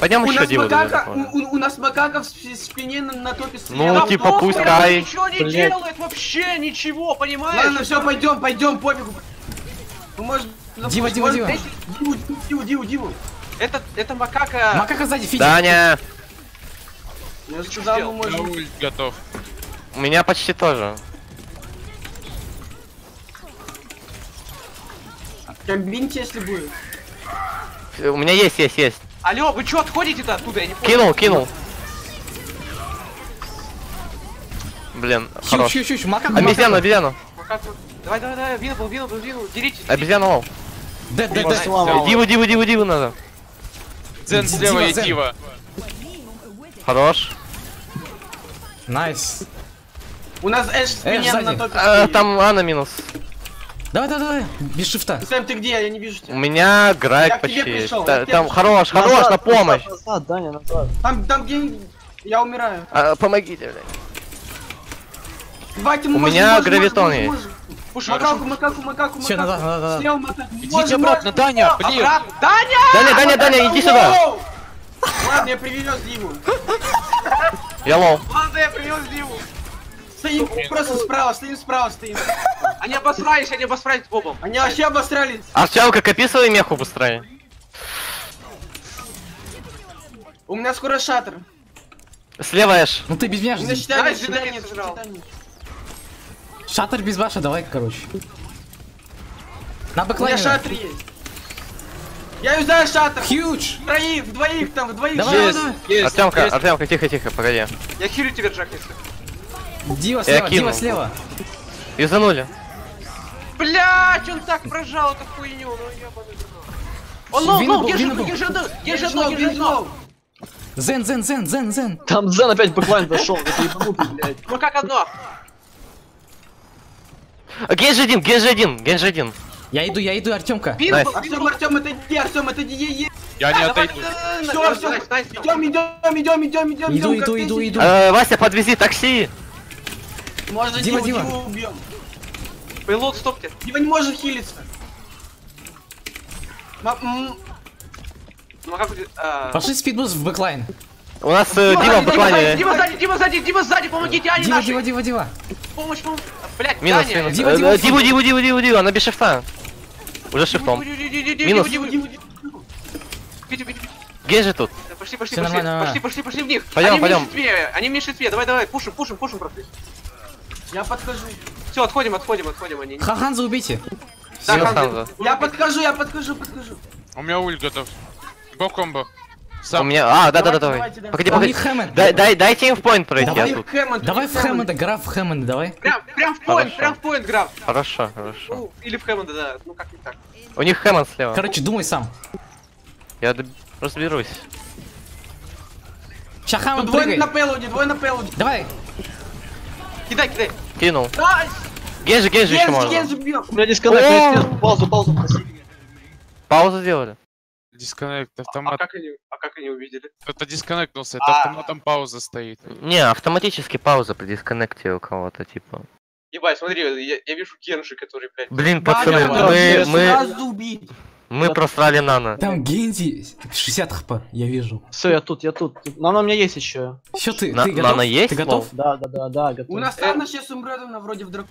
Пойдем У еще нас диву макака, у, у- у нас макака в спи- спине на, на топе Ну, слева. типа, пускай. Ничего не Блядь. делает вообще, ничего, понимаешь? Ладно, все, пойдем, пойдем, пофигу. Ну, может... Дива, Дива, Дива. Диву, Диву, Диву, Диву. Это, это макака. Макака сзади, Фиди. Даня, Я сделал? мы можем... ульт готов. у меня почти тоже. Комбиньте, если будет. У меня есть, есть, есть. Алло, вы что отходите-то оттуда? Я не понял. Кинул, кинул. Блин, Хью, хорош. хью, хью, хью, макака, Обезьяну, обезьяну. Макаку. Давай, давай, давай, winnable, winnable, winnable, деритесь. Обезьяну dead, Вас dead. сломал. Диву, диву, диву, диву надо. Дзен слева Дива, и Дзен. Дива. Хорош. Nice. У нас Эш Эш на сзади. топе А, там Анна минус. Давай, давай, давай. Без шифта. Сэм, ты где? Я не вижу У тебя. меня Я грайк почти пришел, Та- я тебе Там пришел. хорош, хорош, на помощь. Назад, назад, Даня, назад. Там, там где... Я умираю. А, Помогите, блядь. Давайте, мы У можем, меня можем, гравитон можем, есть. можем. Пуши, Макаку, макаку, макаку, Всё, макаку. назад, назад. Слева макаку. Идите обратно. Даня, блин. Обратно. Даня! Даня, Даня, Даня, иди сюда. Ладно, я привез Диву. Я лол. Ладно, я привез Диву. Стоим просто справа, стоим справа, стоим. Они обосрались, они обосрались бобом. Они вообще обосрались. Артемка, копи свою меху быстрее. У меня скоро шаттер. Слева Эш. Ну ты без меня Зиданец сожрал. считание. Шаттер без баша, давай, короче. На У меня бэклайне. шаттер есть. Я юзаю шаттер. Хьюдж. Троих, вдвоих там, вдвоих. Давай, давай, Есть, Артемка, есть. Артемка, тихо, тихо, погоди. Я хилю тебя, Джак, если. Дива слева. Дива слева. Юзанули. Блять, он так прожал эту хуйню, ну ебаный. Он low, low, держи, держи, держи, держи, Генж low. Зен, зен, зен, зен, зен. Там Дзен опять backline дошел, это ебанутый, блядь. Ну как одно? Генжи один, Генжи один, Генжи один. Я иду, я иду, Артемка. Артем, Артем, это иди, Артем, это иди. Я не отойду. Все, все, идем, идем, идем, идем, идем, Иду, идем. иду, иду, иду. Э, Вася, подвези такси. Можно Дима, Дима. Диву убьем. Payload, стопьте. Дива не может хилиться. М, Ну а как а, Пошли speed boost в backline. У нас э, Дима, Дима в Дима, бэклайне. Дима сзади, Дима сзади, Дима сзади, помогите, Ане Дива, нашей. дива, дива, дива. Помощь, помощь. Блять, Минус, Даня. минус. Дима, Дима, э, Диву, Диву, Диву, Диву, Диву, она без шифта. Уже шифтом. Минус. Витя. Генжи тут. Да, Пошли, пошли, пошли, пошли, пошли, пошли в них. Пойдем, пойдем. Они в меньшинстве, давай, давай, пушим, пушим, пушим просто. Я подхожу. Все, отходим, отходим, отходим, они. Хаханза убейте. Да, Всё, Хан, сам ты- за. Я подхожу, я подхожу, подхожу. У меня ульт готов. Го комбо. У Сам. меня... А, давай. давайте, да. Погоди, А у погоди. Дай, дай, дайте им в поинт пройти, Давай. тут. Хэммонд, Давай в Хэммонд. Хэммонда, граф в Хэммонда, давай. Прям, прям в поинт, прям в поинт, граф. Хорошо, хорошо. Ну, или в Хэммонда, да. Ну, как не так. У них Хэммонд слева. Короче, думай сам. Я разберусь. Тут Хэммонд двое на пелуде, двое на пелуде. Давай. Кидай, кидай. Кинул. Ай, Генжи, Генжи еще Генж, можно. Генж бьет. У меня дисконнект, О! я сделал паузу, паузу. Паузу сделали. Дисконнект, А автомат. как они, а как они увидели? Кто-то дисконнектнулся, это А. автоматом пауза стоит. Не, автоматически пауза при дисконнекте у кого-то, типа. Ебать, смотри, я, я вижу Генши, который, блядь. Блин, Да, пацаны, мы, мы, Сразу убить. Мы просрали Нана. Там Гензи 60 хп, я вижу. Все, я тут, я тут. Нана у меня есть еще. Что ты? На- ты готов? Нано есть, Ты готов? Да, да, да, да, готов. У нас Анна сейчас умрет, она вроде в драк...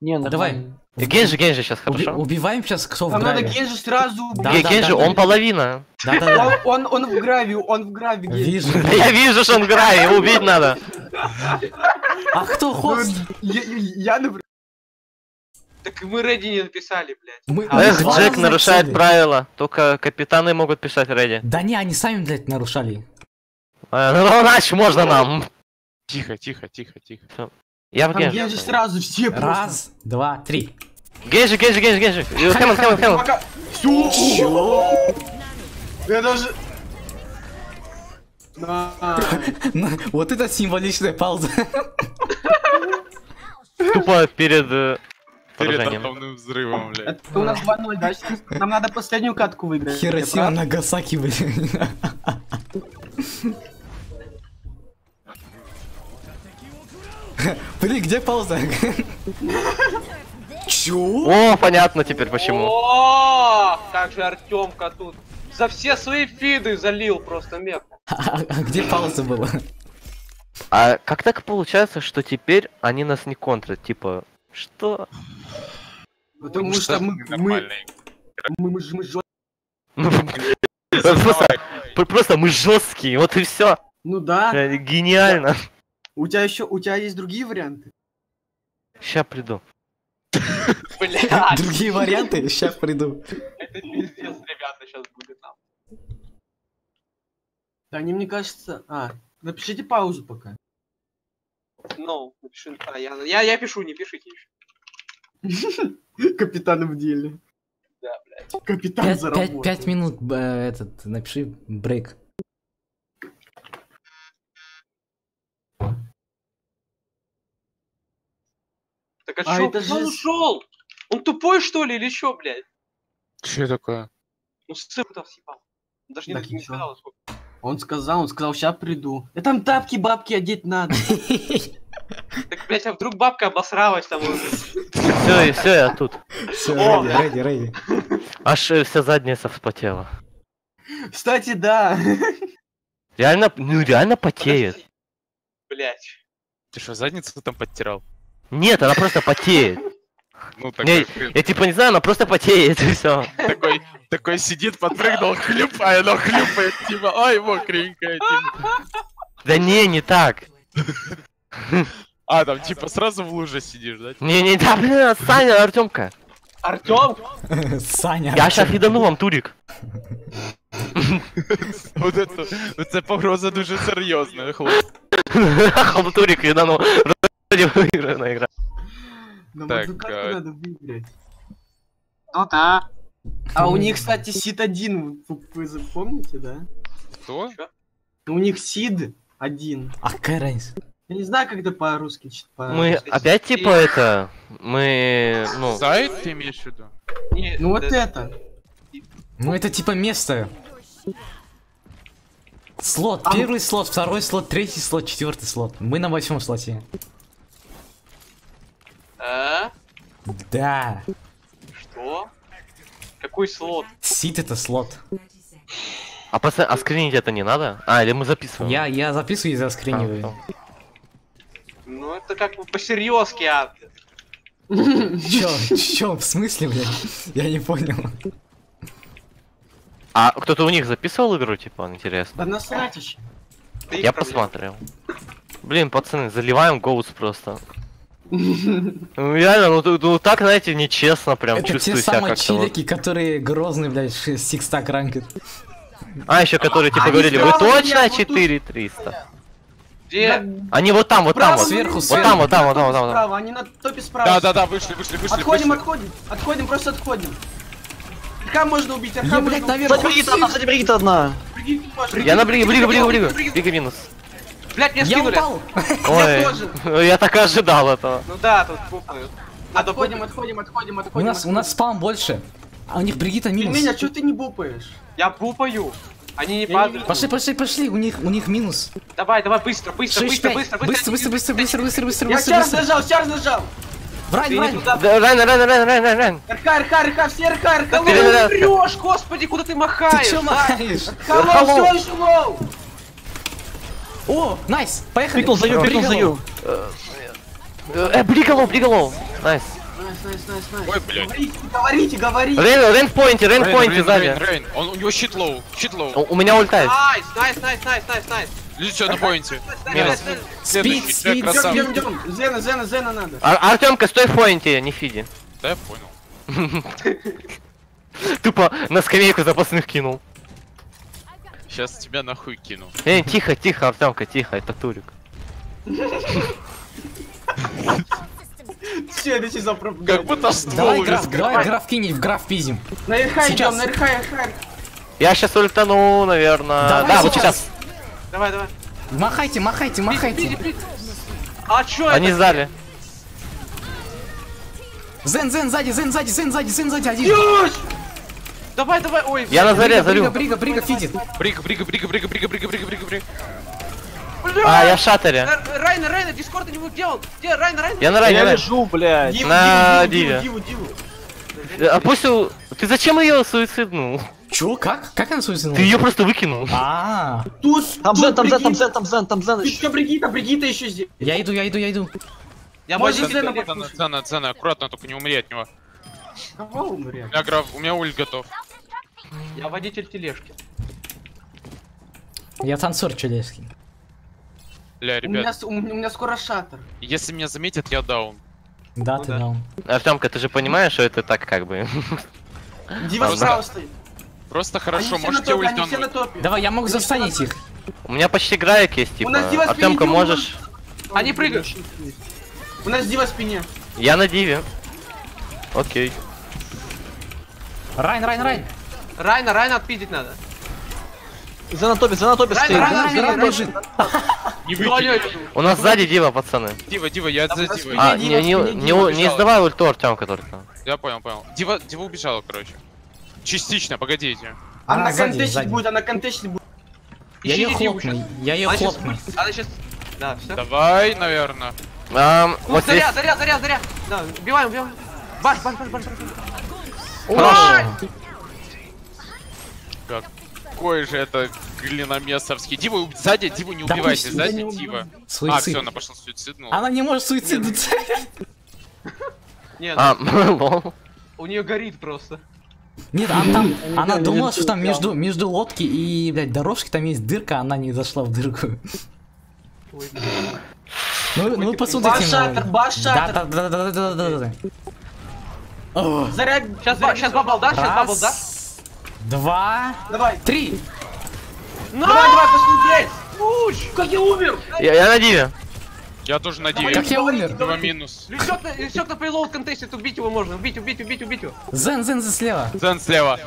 Не, Да давай. нормально. Э, Генжи, Генжи сейчас, Уби- хорошо? убиваем сейчас кто в Нам надо граве. Генжи сразу убить. Да, да, Генжи, да, он да. половина. Да, да, да. Он, он, он в граве, он в граве. Вижу. Я вижу, что он в граве, убить надо. А кто Ну, хост? Я, я, например, Так мы Рэдди не написали, блядь. Мы- А, Эх, Джек раза нарушает написали. правила. Только капитаны могут писать Рэди. Да не, они сами, блядь, нарушали. А, Ну, иначе можно нам. Тихо, тихо, тихо, тихо. Я в там Генжи. Генжи сразу все просто. Раз, два, три. Генжи, Генжи, Генжи, Генжи. Э, Хэммонд, Хэммонд. Пока... Всё. Я даже... Да. Ну, Вот это символичная пауза. Тупо перед э, Перед атомным взрывом, блядь. Это у нас 2-0, да? Нам надо последнюю катку выиграть. Хиросима? Нагасаки, блядь. Блин, где пауза? Чё? О, понятно теперь почему. О, как же Артемка тут за все свои фиды залил просто мех. А а где пауза была? А как так получается, что теперь они нас не контрят? Типа, что? Потому что мы... Мы, мы, мы, ж- мы жё- Просто, пр- просто мы жесткие, вот и все. Ну да. Гениально. У тебя еще... У тебя есть другие варианты? Ща приду. Блядь, Другие варианты? Сейчас приду. это пиздец, ребята, сейчас будет нам. Да они, мне кажется... А, напишите паузу пока. Ну, напиши. А, я, я, я пишу, не пишите еще. Капитан в деле. Да, блядь. Капитан Пять, заработал. пять, пять минут, э, этот, напиши брейк. Так а, А чё, это куда он же- ушел? Он тупой, что ли, или что, блядь? Что такое? Ну, ссылку там съебал. Даже не, Так, не сказал, сколько. Он сказал, он сказал, сейчас приду. Да там тапки-бабки одеть надо. Так, блядь, а вдруг бабка обосралась там? Все, и все, я тут. Все, О, рейди, рейди, рейди. Аж э, вся задница вспотела. Кстати, да. Реально, ну реально потеет. Блядь. Ты что, задницу там подтирал? Нет, она просто потеет. Ну, Не, такой, я типа не знаю, она просто потеет и все. такой, такой сидит, подпрыгнул, хлюпает, оно хлюпает, типа, ай, мокренькая, типа. Да не, не так. А, там, типа, сразу в луже сидишь, да? Не, не, да, блин, Саня, Артемка. Артем? Саня. Я сейчас едану вам турик. Вот это, це погроза дуже серйозна, хлоп. Вам турик едану. Вроде выиграна игра. Нам Так, одну катку а- надо выиграть. Ну да. А у них, кстати, Сид один, вы, запомните, да? Кто? У них Сид один. А какая разница? Я не знаю, как это по-русски по- Мы опять типа это... Мы... Ну... Сайт ты имеешь в виду? Не, Ну вот это. Ну это типа место. Слот, А- первый слот, второй слот, третий слот, четвертый слот. Мы на восьмом слоте. А? Да. Что? Какой слот? Сид это слот. А, пацаны, а скринить это не надо? А, или мы записываем? Я, я записываю и заскриниваю. А, Ну это как бы по-серьезки, а. Чё, чё, в смысле, блядь? Я не понял. А кто-то у них записывал игру, типа, интересно? Да насрать еще. Я посмотрел. Блин, пацаны, заливаем гоус просто. Ну реально, ну, ну так, знаете, нечестно прям Это те чувствую себя самые как-то вот. чилики, которые грозные, блядь, сикстак ранкет. А, еще которые типа Они говорили, вы точно я вот тут. 4300? Где? Они вот там, вот там вот. Сверху, Вот там, вот там, вот там, вот там. Справа, они на топе справа. Да-да-да, вышли, вышли, вышли, Отходим, вышли. отходим. Отходим, просто отходим. РХ можно убить, Я, можно блядь, убить. наверх. Бригита одна, сзади Бригита одна. Я на брига, брига, брига, брига. Брига минус. Блять, меня Я скинули. упал. Ой, я так и ожидал этого. Ну да, тут пукают. Надо Отходим, пукать. отходим, отходим, У отходим. нас, у нас спам больше. А у них Бригита минус. Пельмень, а чё ты не бупаешь? Я пупаю. Они не падают. Пошли, пошли, пошли, у них, у них минус. Давай, давай, быстро, быстро, быстро, 6-5. быстро, Быстро, быстро, быстро, быстро, быстро, быстро, Я быстро. нажал, чарж нажал. Врань, врань. Райн, Райн, Райн, Райн, Райн, Райн. РХ, РХ, РХ, все РХ, РХ, Да low. врешь, господи, куда ты махаешь? Ты чё да? махаешь? РХ, low, все еще low. О, nice, поехали. Пикнул за Ю, пикнул за Ю. Э, бригалов, бригалов. Nice. Nice. Ой, блядь. Говорите, говорите. Рейн, Рейн в поинте, Рейн в поинте Рейн, сзади. Рейн. Он, у него щит low, щит low. У у меня ульта есть. Nice, nice, nice, nice, nice, nice. Лежит всё на поинте. Спид, спид, красавчик. Идем, идем, идем. Зена, Зена, Зена надо. Ар- Артемка, стой в поинте, не фиди. Да, я понял. Тупо на скамейку запасных кинул. Сейчас тебя нахуй кину. Эй, тихо, тихо, Артемка, тихо, это Турик. Следующий заправ. Как будто ствол Давай граф, давай граф кинь, в граф пизим. На РХ Сейчас. идем, на РХ, РХ. Я сейчас ультану, наверное. Давай да, вот сейчас. сейчас. Давай, давай. Махайте, махайте, махайте. А чё Они это? сзади. Зен, зен, сзади, зен, сзади, зен, сзади, зен, сзади, один. Давай, давай, ой. Я на заре, Брига, зарю. брига, брига, фидит. Брига, брига, брига, брига, брига, брига, брига, брига, брига. А, я в шатере. Райна, Райна, Дискорд не он? Где Райна, Райна? Я на райне, Я лежу, блядь. Диву, На Диве. диву, диву, диву. Э, А пусть у- Ты зачем ее суициднул? Чё, как? Как она суициднула? Ты ее просто выкинул. А, Тут, Там Зен, там Зен, там. Зен, там Зен, там Зен. Еще Бригита, Бригита еще здесь. я иду, я иду, я иду. Я Цена, цена, цена, аккуратно, только не умри от него. Кого умрет? У меня граф, у меня ульт готов. Я водитель тележки. Я танцор У меня, ребят, у меня у меня скоро шаттер. если меня заметят, я даун. Да, Ну ты да. даун. Артемка, ты же понимаешь, что это так как бы. Дива справа стоит. Просто хорошо, можете они на ультануть. Давай, я могу застанить их. У меня почти граек есть, типа. У нас Дива Артемка, можешь? Они прыгают. У нас Дива в спине. Я на диве. Окей. Райн, Райн, Райн. Райна, Райна отпиздить надо. Зен на топе, Зен на топе Райн, стоит. Райн, Зен- Райн, Зен на Райн топе. лежит. Не. У нас сзади дива, пацаны. Дива, Дива, я за Дивой. А, Дива, не, не, Дива, не, Дива не сдавай ульту Артемка только. Я понял, понял. Дива, Дива убежала, короче. Частично, погодите. Она контестить будет, она контестить будет. Я Ищи ее хлопну, я ее хлопну. Она сейчас... Да, все. Давай, наверное. Ну, вот здесь. заря, заря, заря, заря. Да, убиваем, убиваем. Баш, баш, баш, баш, баш. Какой же это глиномесовский. Диву, сзади, Диву не Да убивайте, пусть- сзади Дива. А, Суицид. все, она пошла суициднула. Она не может суициднуться. Нет, А, lol. у нее горит просто. Нет, а там, она думала, что там между, между лодки и, блядь, дорожки там есть дырка, а она не зашла в дырку. Ну, ну посмотрите. Bash shatter, ну. bash Да, shatter. да, да, да, да, да, да, да. Заряд. Сейчас, ба- сейчас bubble, да? Сейчас bubble, да? Раз, два, Давай. три. Давай, давай, пошли здесь. Как я умер? Я, я на диве. Я тоже на Как Диве. я умер? Два минус. Лисек на, пейлоуд контесте, убить его можно. Убить, убить, убить, убить его. Зен, Зен, за слева. Зен слева.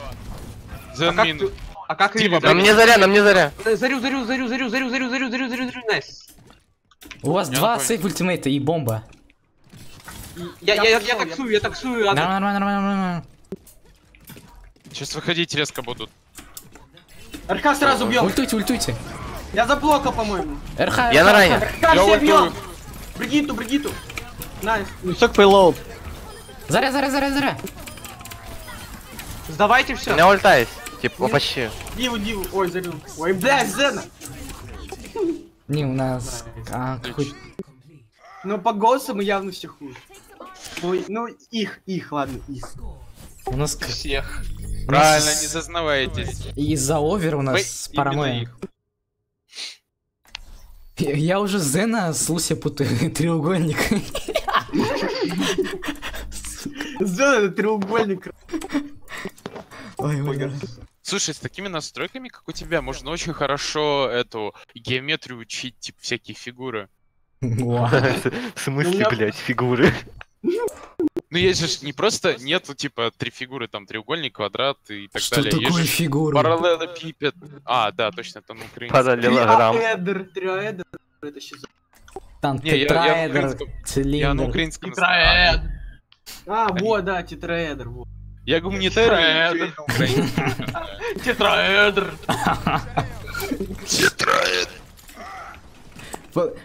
А Зен как минус. ты- А как Риви? На мне заря, на мне заря. Зарю, зарю, зарю, зарю, зарю, зарю, зарю, зарю, зарю, зарю, найс. У вас два сейф ультимейта и бомба. Я, я, я, я таксую, я таксую. ты- Нормально, нормально, нормально. Сейчас выходить резко будут. РХ сразу бьем. Ультуйте, ультуйте. Я заблокал, по-моему. РХ, Я на райне. РХ все бьем. Бригиту, Бригиту. Nice. Лисек payload. Заря, заря, заря, заря. Сдавайте У все. меня ульта есть. Типа, почти. Диву, диву. Ой, зарю. Ой, блядь, Зена. Не, у нас... А, какой... Но по голосам явно все хуже. Ой, ну их, их, ладно, их. У нас... к- Всех. нас Правильно, не зазнавайтесь. Из-за овер у Вы нас именно паранойя. Я уже Зена с Луси путаю треугольник. Сделай этот треугольник. Ой, ой, Слушай, с такими настройками, как у тебя, можно очень хорошо эту геометрию учить, типа всякие фигуры. В смысле, меня- блядь, фигуры? Ну, есть же ж не просто нету, типа, три фигуры, там, треугольник, квадрат и так Что далее. Есть такое же фигура? параллелепипед. А, да, точно, там украинский. Параллелограмм. Триаэдр, триаэдр. Это сейчас. Там Не, я- я на тетраэдр, украинском- Я на цилиндр. украинском Тетраэд. А, вот, да, тетраэдр, вот. Я гуманитарий, Тетраэдр. на украинском. Тетраэдр.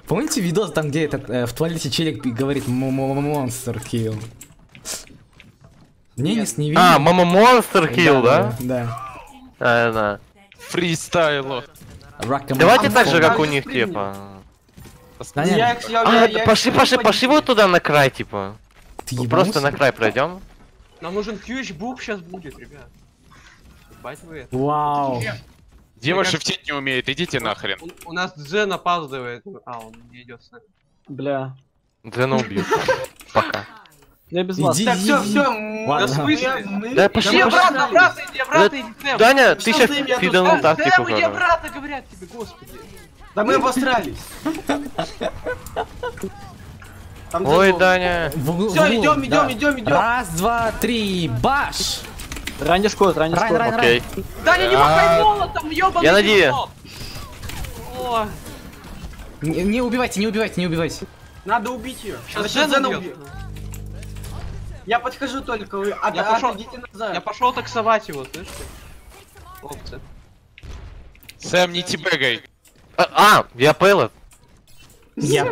Помните видос там, где этот э, в туалете челик говорит монстр kill? Не, не, не видел. А, Мама Монстр Kill, да? Да. А, да. Фристайло. Давайте так же, как у них, типа. Да нет, Я, я, я, А, я- пошли, я пошли, пошли вот туда на край, типа. ты Просто на край пройдем. Нам нужен huge бук сейчас будет, ребят. Ебать вы это. Вау. Дева шифтить не умеет, идите нахрен. У, у нас Дзен опаздывает. А, он не идет с нами. Бля. Дзена убью. Пока. Я без вас. Так, все, все. Ладно. Да в смысле? Да пошли, Иди обратно, обратно, иди обратно, иди Сэм. Даня, ты сейчас А, тактику, Сэм, иди обратно, говорят тебе, господи. Да мы обосрались. Ой, Даня. Все, идем, идем, да. идем, идем. Раз, два, три, баш! Ранний скот, ранний Райн, скот. Райн, Окей. Даня, не махай молотом, ёбаный Я на Диве. Не, не убивайте, не убивайте, не убивайте. Надо убить ее. сейчас Зена убьет. Я подхожу только, вы от, Я пошел- назад. Я пошел таксовать его, слышишь? Опция. Сэм, не тибегай. А, а, я пэлот. Я...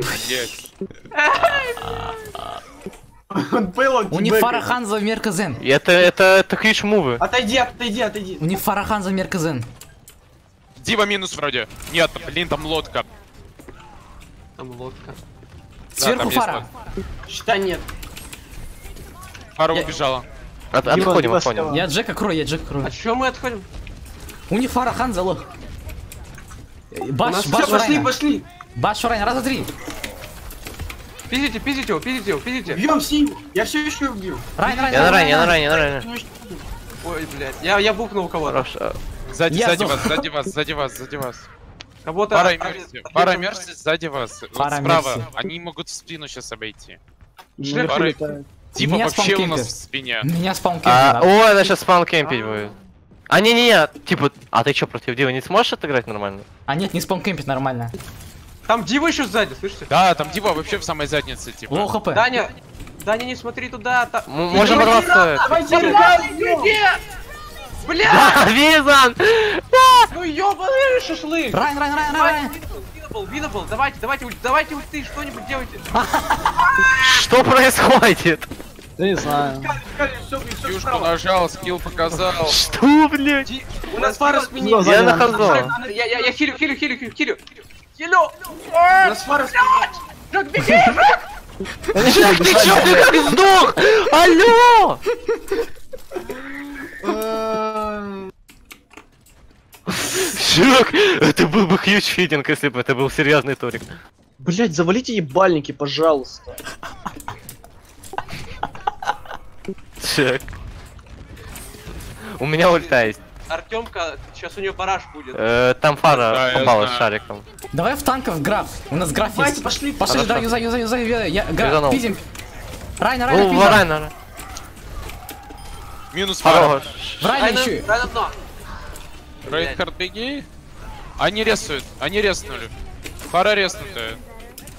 Есть. Он был, он У них Фарахан за Мерказен. Это, это, это хриш мувы. Отойди, отойди, отойди. У них Фарахан за Мерказен. Дива минус вроде. Нет, блин, там лодка. Там лодка. Сверху там есть Фара. Считай нет. Пара Я- убежала. От, Дима, отходим, отходим. Я Джека крою, я Джека крою. А чё мы отходим? У них Фарахан за лох. Баш, баш все, пошли, пошли. Bash Райна, раз, два, три. Пиздите, пиздите его, пиздите его, пиздите. Бьем синю. Я все еще убью. Райн, Райн, Я на Райн, ране, я на Райн. ране, я на ране. Ой, блядь. Я, я бухнул кого-то. Хорошо. Сзади, Я сзади вас, сзади вас, сзади вас, сзади вас. Кого-то... Пара а- мерси. а- Пара а- мерси сзади вас. Пара справа. мерси. Они могут в спину сейчас обойти. Наверху Пара- летает. Типа Меня вообще у нас в спине. Меня спаун А, кемпит. о, она сейчас спаун кемпить будет. А, не-не-не, типа, а ты что, против Дивы не сможешь отыграть нормально? А нет, не спаун кемпит нормально. Там Дива еще сзади, слышите? Да, там Дива вообще в самой заднице, типа. Low HP. Даня, Даня, не смотри туда. та- Можем. Давайте, Иди! Бля! Визан! Ну ёбаный шашлык! Райн, Райн, Райн, Райн. Winnable, winnable, давайте, давайте, давайте ульты, что-нибудь делайте. Что происходит? Да не знаю. Юшку нажал, скилл показал. Что, блядь? У нас спине. Сзади Я на я хилю, хилю, хилю, хилю, хилю. В спине. Жак, беги! Жак, ты чё, ты как сдох? Алло! Жак, это был бы хьюч фидинг, если бы это был серьезный турик. Блять, завалите ебальники, пожалуйста. Жак. У меня ульта есть. Артемка, сейчас у нее бараш будет. Э, Там Да, фара я попала с шариком. Давай в танков граф. У нас граф Давайте, есть. пошли. Пошли, Хорошо. да, юзай, юзай, юзай, юзай. Я, граф, пиздим. Райна, Райна, Ну, пиздим. варай, наверное. Минус пара. Хорош. В Райна еще. дай на дно. Рейнхард, беги. Они ресуют, они реснули. Пара реснутая.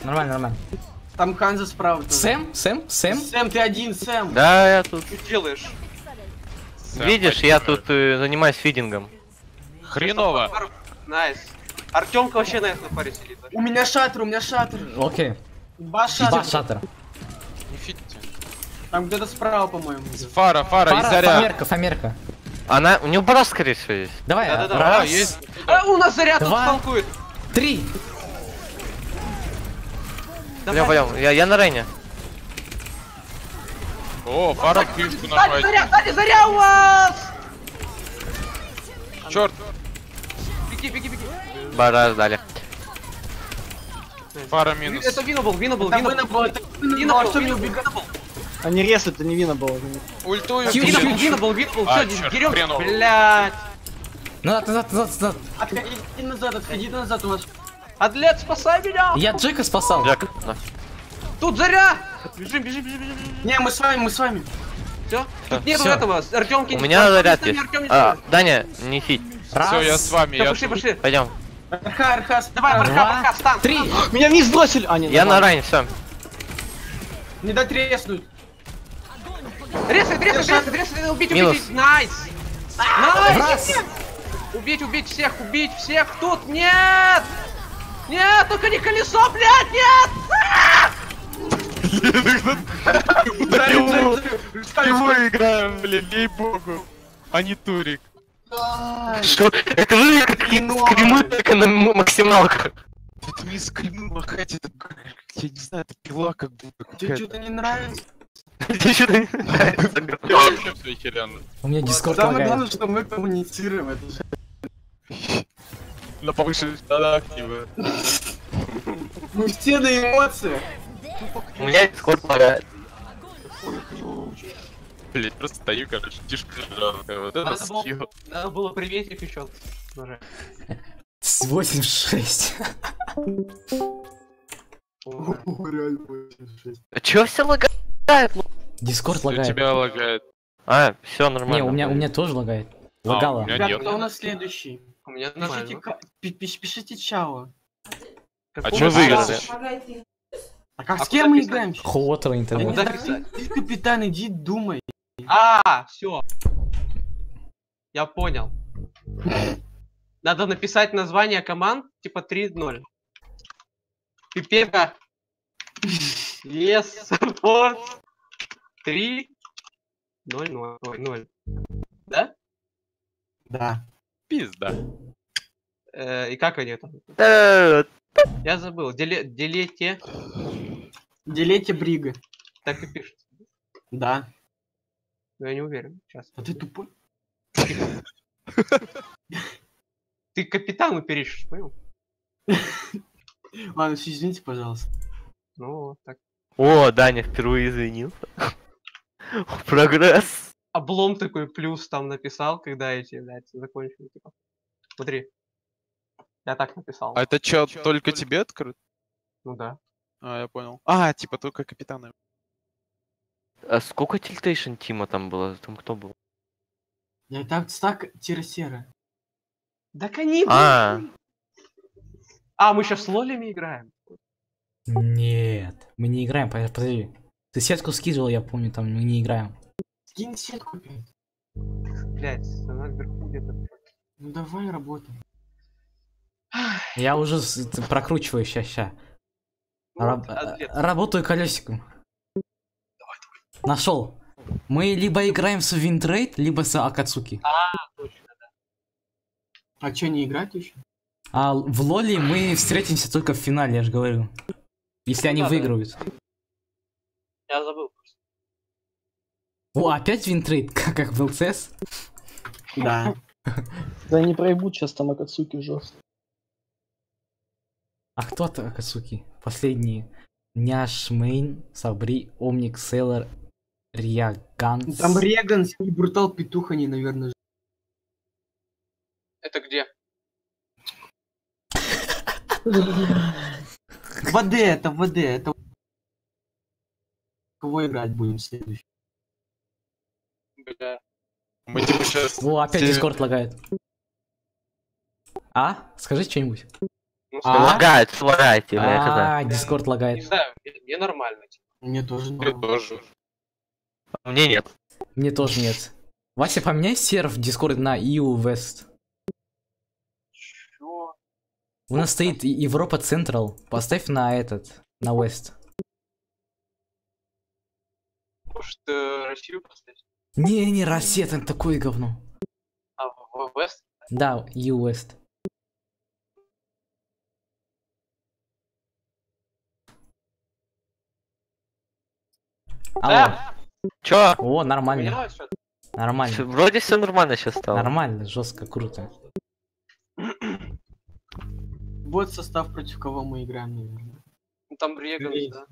Нормально, нормально. Там Ханза справа. Сэм, Сэм, Сэм. Сэм, ты один, Сэм. Да, я тут. Что делаешь? Видишь, я тут э, занимаюсь фидингом. Хреново. Nice. Артемка вообще на этой Фаре сидит. да? У меня shatter, у меня shatter. Окей. Bash shatter. Не фидите. Там где-то справа, по-моему. Фара, фара, и Фара, заря. фомерка, фомерка. Она, у нее barrage, скорее всего, есть. Давай, Да-да-да. Да, раз, есть. А, у нас заряд тут Два. столкует. три. Пойдем, пойдем. Я, я на Рейне. О, фишку Сзади нажать. заря, сзади заря у вас! Черт, Беги, беги, беги. Бараш дали. Пара минус. Это вина был, вина был, вина был. вина был, что вина мне был, вина был. Они рез, это не вина было. Ультую. Вина был, вина был, вина был. А, дерём. хреново. Блядь. Назад, назад, назад, назад. Отходите назад, отходите назад, у вас... Атлет, спасай меня! Я Джека спасал. Джек, да. Тут заря! Бежим, бежим, бежим, бежим. Не, мы с вами, мы с вами. Все? Тут нету Всё. этого, Артемки. У меня заряд есть. Не А. Даня, не. Раз, Все, я с вами. Я пошли, пошли. Пойдем. Арха, арха, Давай, пока, пока, стан. три. Меня вниз бросили! А, нет, Я на ране, все. Не дать резнуть. Резай, резай, резай, резай, убить, Минус. убить, убить. Nice! Nice! Убить, убить всех, убить всех тут! Нет! Нет, только не колесо, блядь, нет! Его играем, блин, ей-богу. А не турик. Что? Это вы как скримы, только на максималках. Это не скримы махать, это как, я не знаю, это пила как будто Тебе что-то не нравится? Тебе что-то не нравится? У меня дискорд Самое главное, что мы коммуницируем. Это же- На повышенных тонах, типа. Мы все на эмоциях. У меня дискорд лагает. Блять, просто стою, короче, тишка жаркая. Вот это Надо было, надо было приветик еще. Уже. 86. О, реально 86. А Чё все лагает? Дискорд У лагает. тебя лагает. А, все нормально. Не, у меня, у меня тоже лагает. А, Лагало. у меня нет. кто у нас следующий? У меня Пишите, нормально. ка- пи- пиш- пишите чао. А чё выиграли? Выиграли. А как А с кем мы писать? играем? Не интернет. Писать? ты, ты, капитан, иди думай. А, все. Я понял. Надо написать название команд, типа 3-0. Пипека. Yes, support. 3. 0, 0, 0. Да? Да. Пизда. Э, и как они там? Я забыл. Деле, делете. Делете Брига. Так и пишет. Да. Но я не уверен. Сейчас. А ты тупой? Ты капитану перечишь, понял? Ладно, все, извините, пожалуйста. Ну, вот так. О, Даня впервые извинился. Прогресс. Облом такой плюс там написал, когда эти, блядь, закончили. Типа. Смотри. Я так написал. А это чё, только тебе открыт? Ну да. А, я понял. А, типа только капитаны. А сколько тильтейшн Тима там было? Там кто был? Я так стак тире-серо. Да они, А. А, мы сейчас с лолями играем. Нет, мы не играем, по- подожди. Ты сетку скидывал, я помню, там мы не играем. Скинь сетку опять. Блять, она вверху где-то. Ну давай работай. Я уже прокручиваю ща, ща. Ну, Раб- ответ. э, Работаю колесиком. Нашел. Мы либо играем с Винтрейд, либо с Акацуки. Точно, да. А чё, не играть еще? А в Лоли мы встретимся только в финале, я же говорю. Если они да, да. выиграют. Я забыл. просто. О, опять Винтрейд, как, как в ЛЦС? Да. Да не проебут сейчас там Акацуки жестко. А кто это Акацуки? Последние. Няш Мейн, Сабри, Омник, Сейлор, Риаганс. Там Реган и Брутал Петух, они, наверное, Это где? ВД, это ВД, это... Кого играть будем следующий? Бля. Мы типа сейчас... О, опять Дискорд лагает. А? Скажи что-нибудь. Ну, А? лагает, лагает, я когда. А, Дискорд Не лагает. знаю, мне- нормально. типа. Мне тоже Мне тоже. Мне нет. Мне тоже нет. Вася, поменяй серв Дискорд на EU West. Чё? У нас стоит Европа Central. Поставь на этот, на West. Может, э, Россию поставить? Не, не, Россия, там такое говно. А, Вест? Да, EU West. Алло. Чё? О, нормально. Нормально. Вроде все нормально сейчас стало. Нормально, жестко, круто. Вот состав, против кого мы играем, наверное. там Реган, да.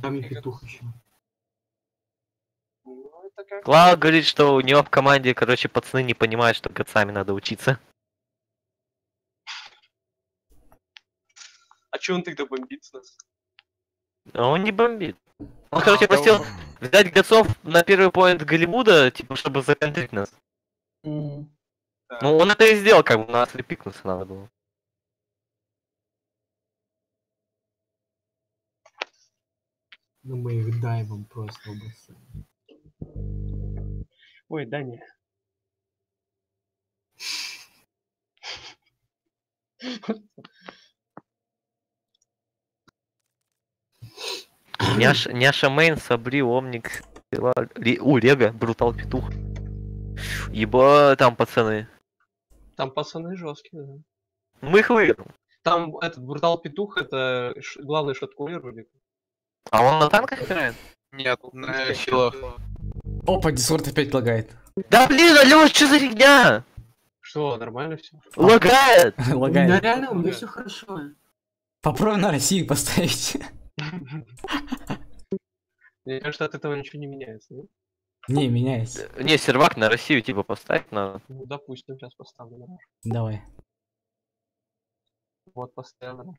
Там и петух еще. Ну. Клава говорит, что у нее в команде, короче, пацаны не понимают, что гацами надо учиться. А чё он тогда бомбит с нас? А он не бомбит. Он, короче, просил взять гацов на первый поинт Голливуда, типа, чтобы законтрить нас. Ну, он это и сделал, как бы, на нас пикнуться надо было. Ну мы их дайвом просто обоссали. Ой, да Няша, Няша Мейн, Сабри, Омник, у, Рега, Брутал Петух. Еба, там пацаны. Там пацаны жесткие, да. Мы их выиграем. Там этот Брутал Петух, это ш- главный шоткулер вроде. как. А он на танках играет? Нет, на хилах. Опа, Дискорд опять лагает. Да блин, Алёш, что за фигня? Что, нормально все? Лагает! Да лагает. реально, у меня все хорошо. Попробуй на Россию поставить. Мне кажется, от этого ничего не меняется. нет? Не, меняется. Не, сервак на Россию типа поставить надо. Ну, допустим, сейчас поставлю. Давай. Вот, поставил.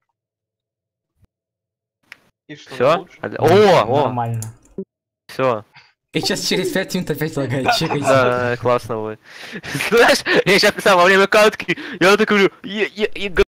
И что, Все? О, о, Нормально. все. И сейчас через 5 минут опять лагает. Чекайте. Да, классно будет. Знаешь, я сейчас писал во время катки, я такой говорю, «Е- е- е-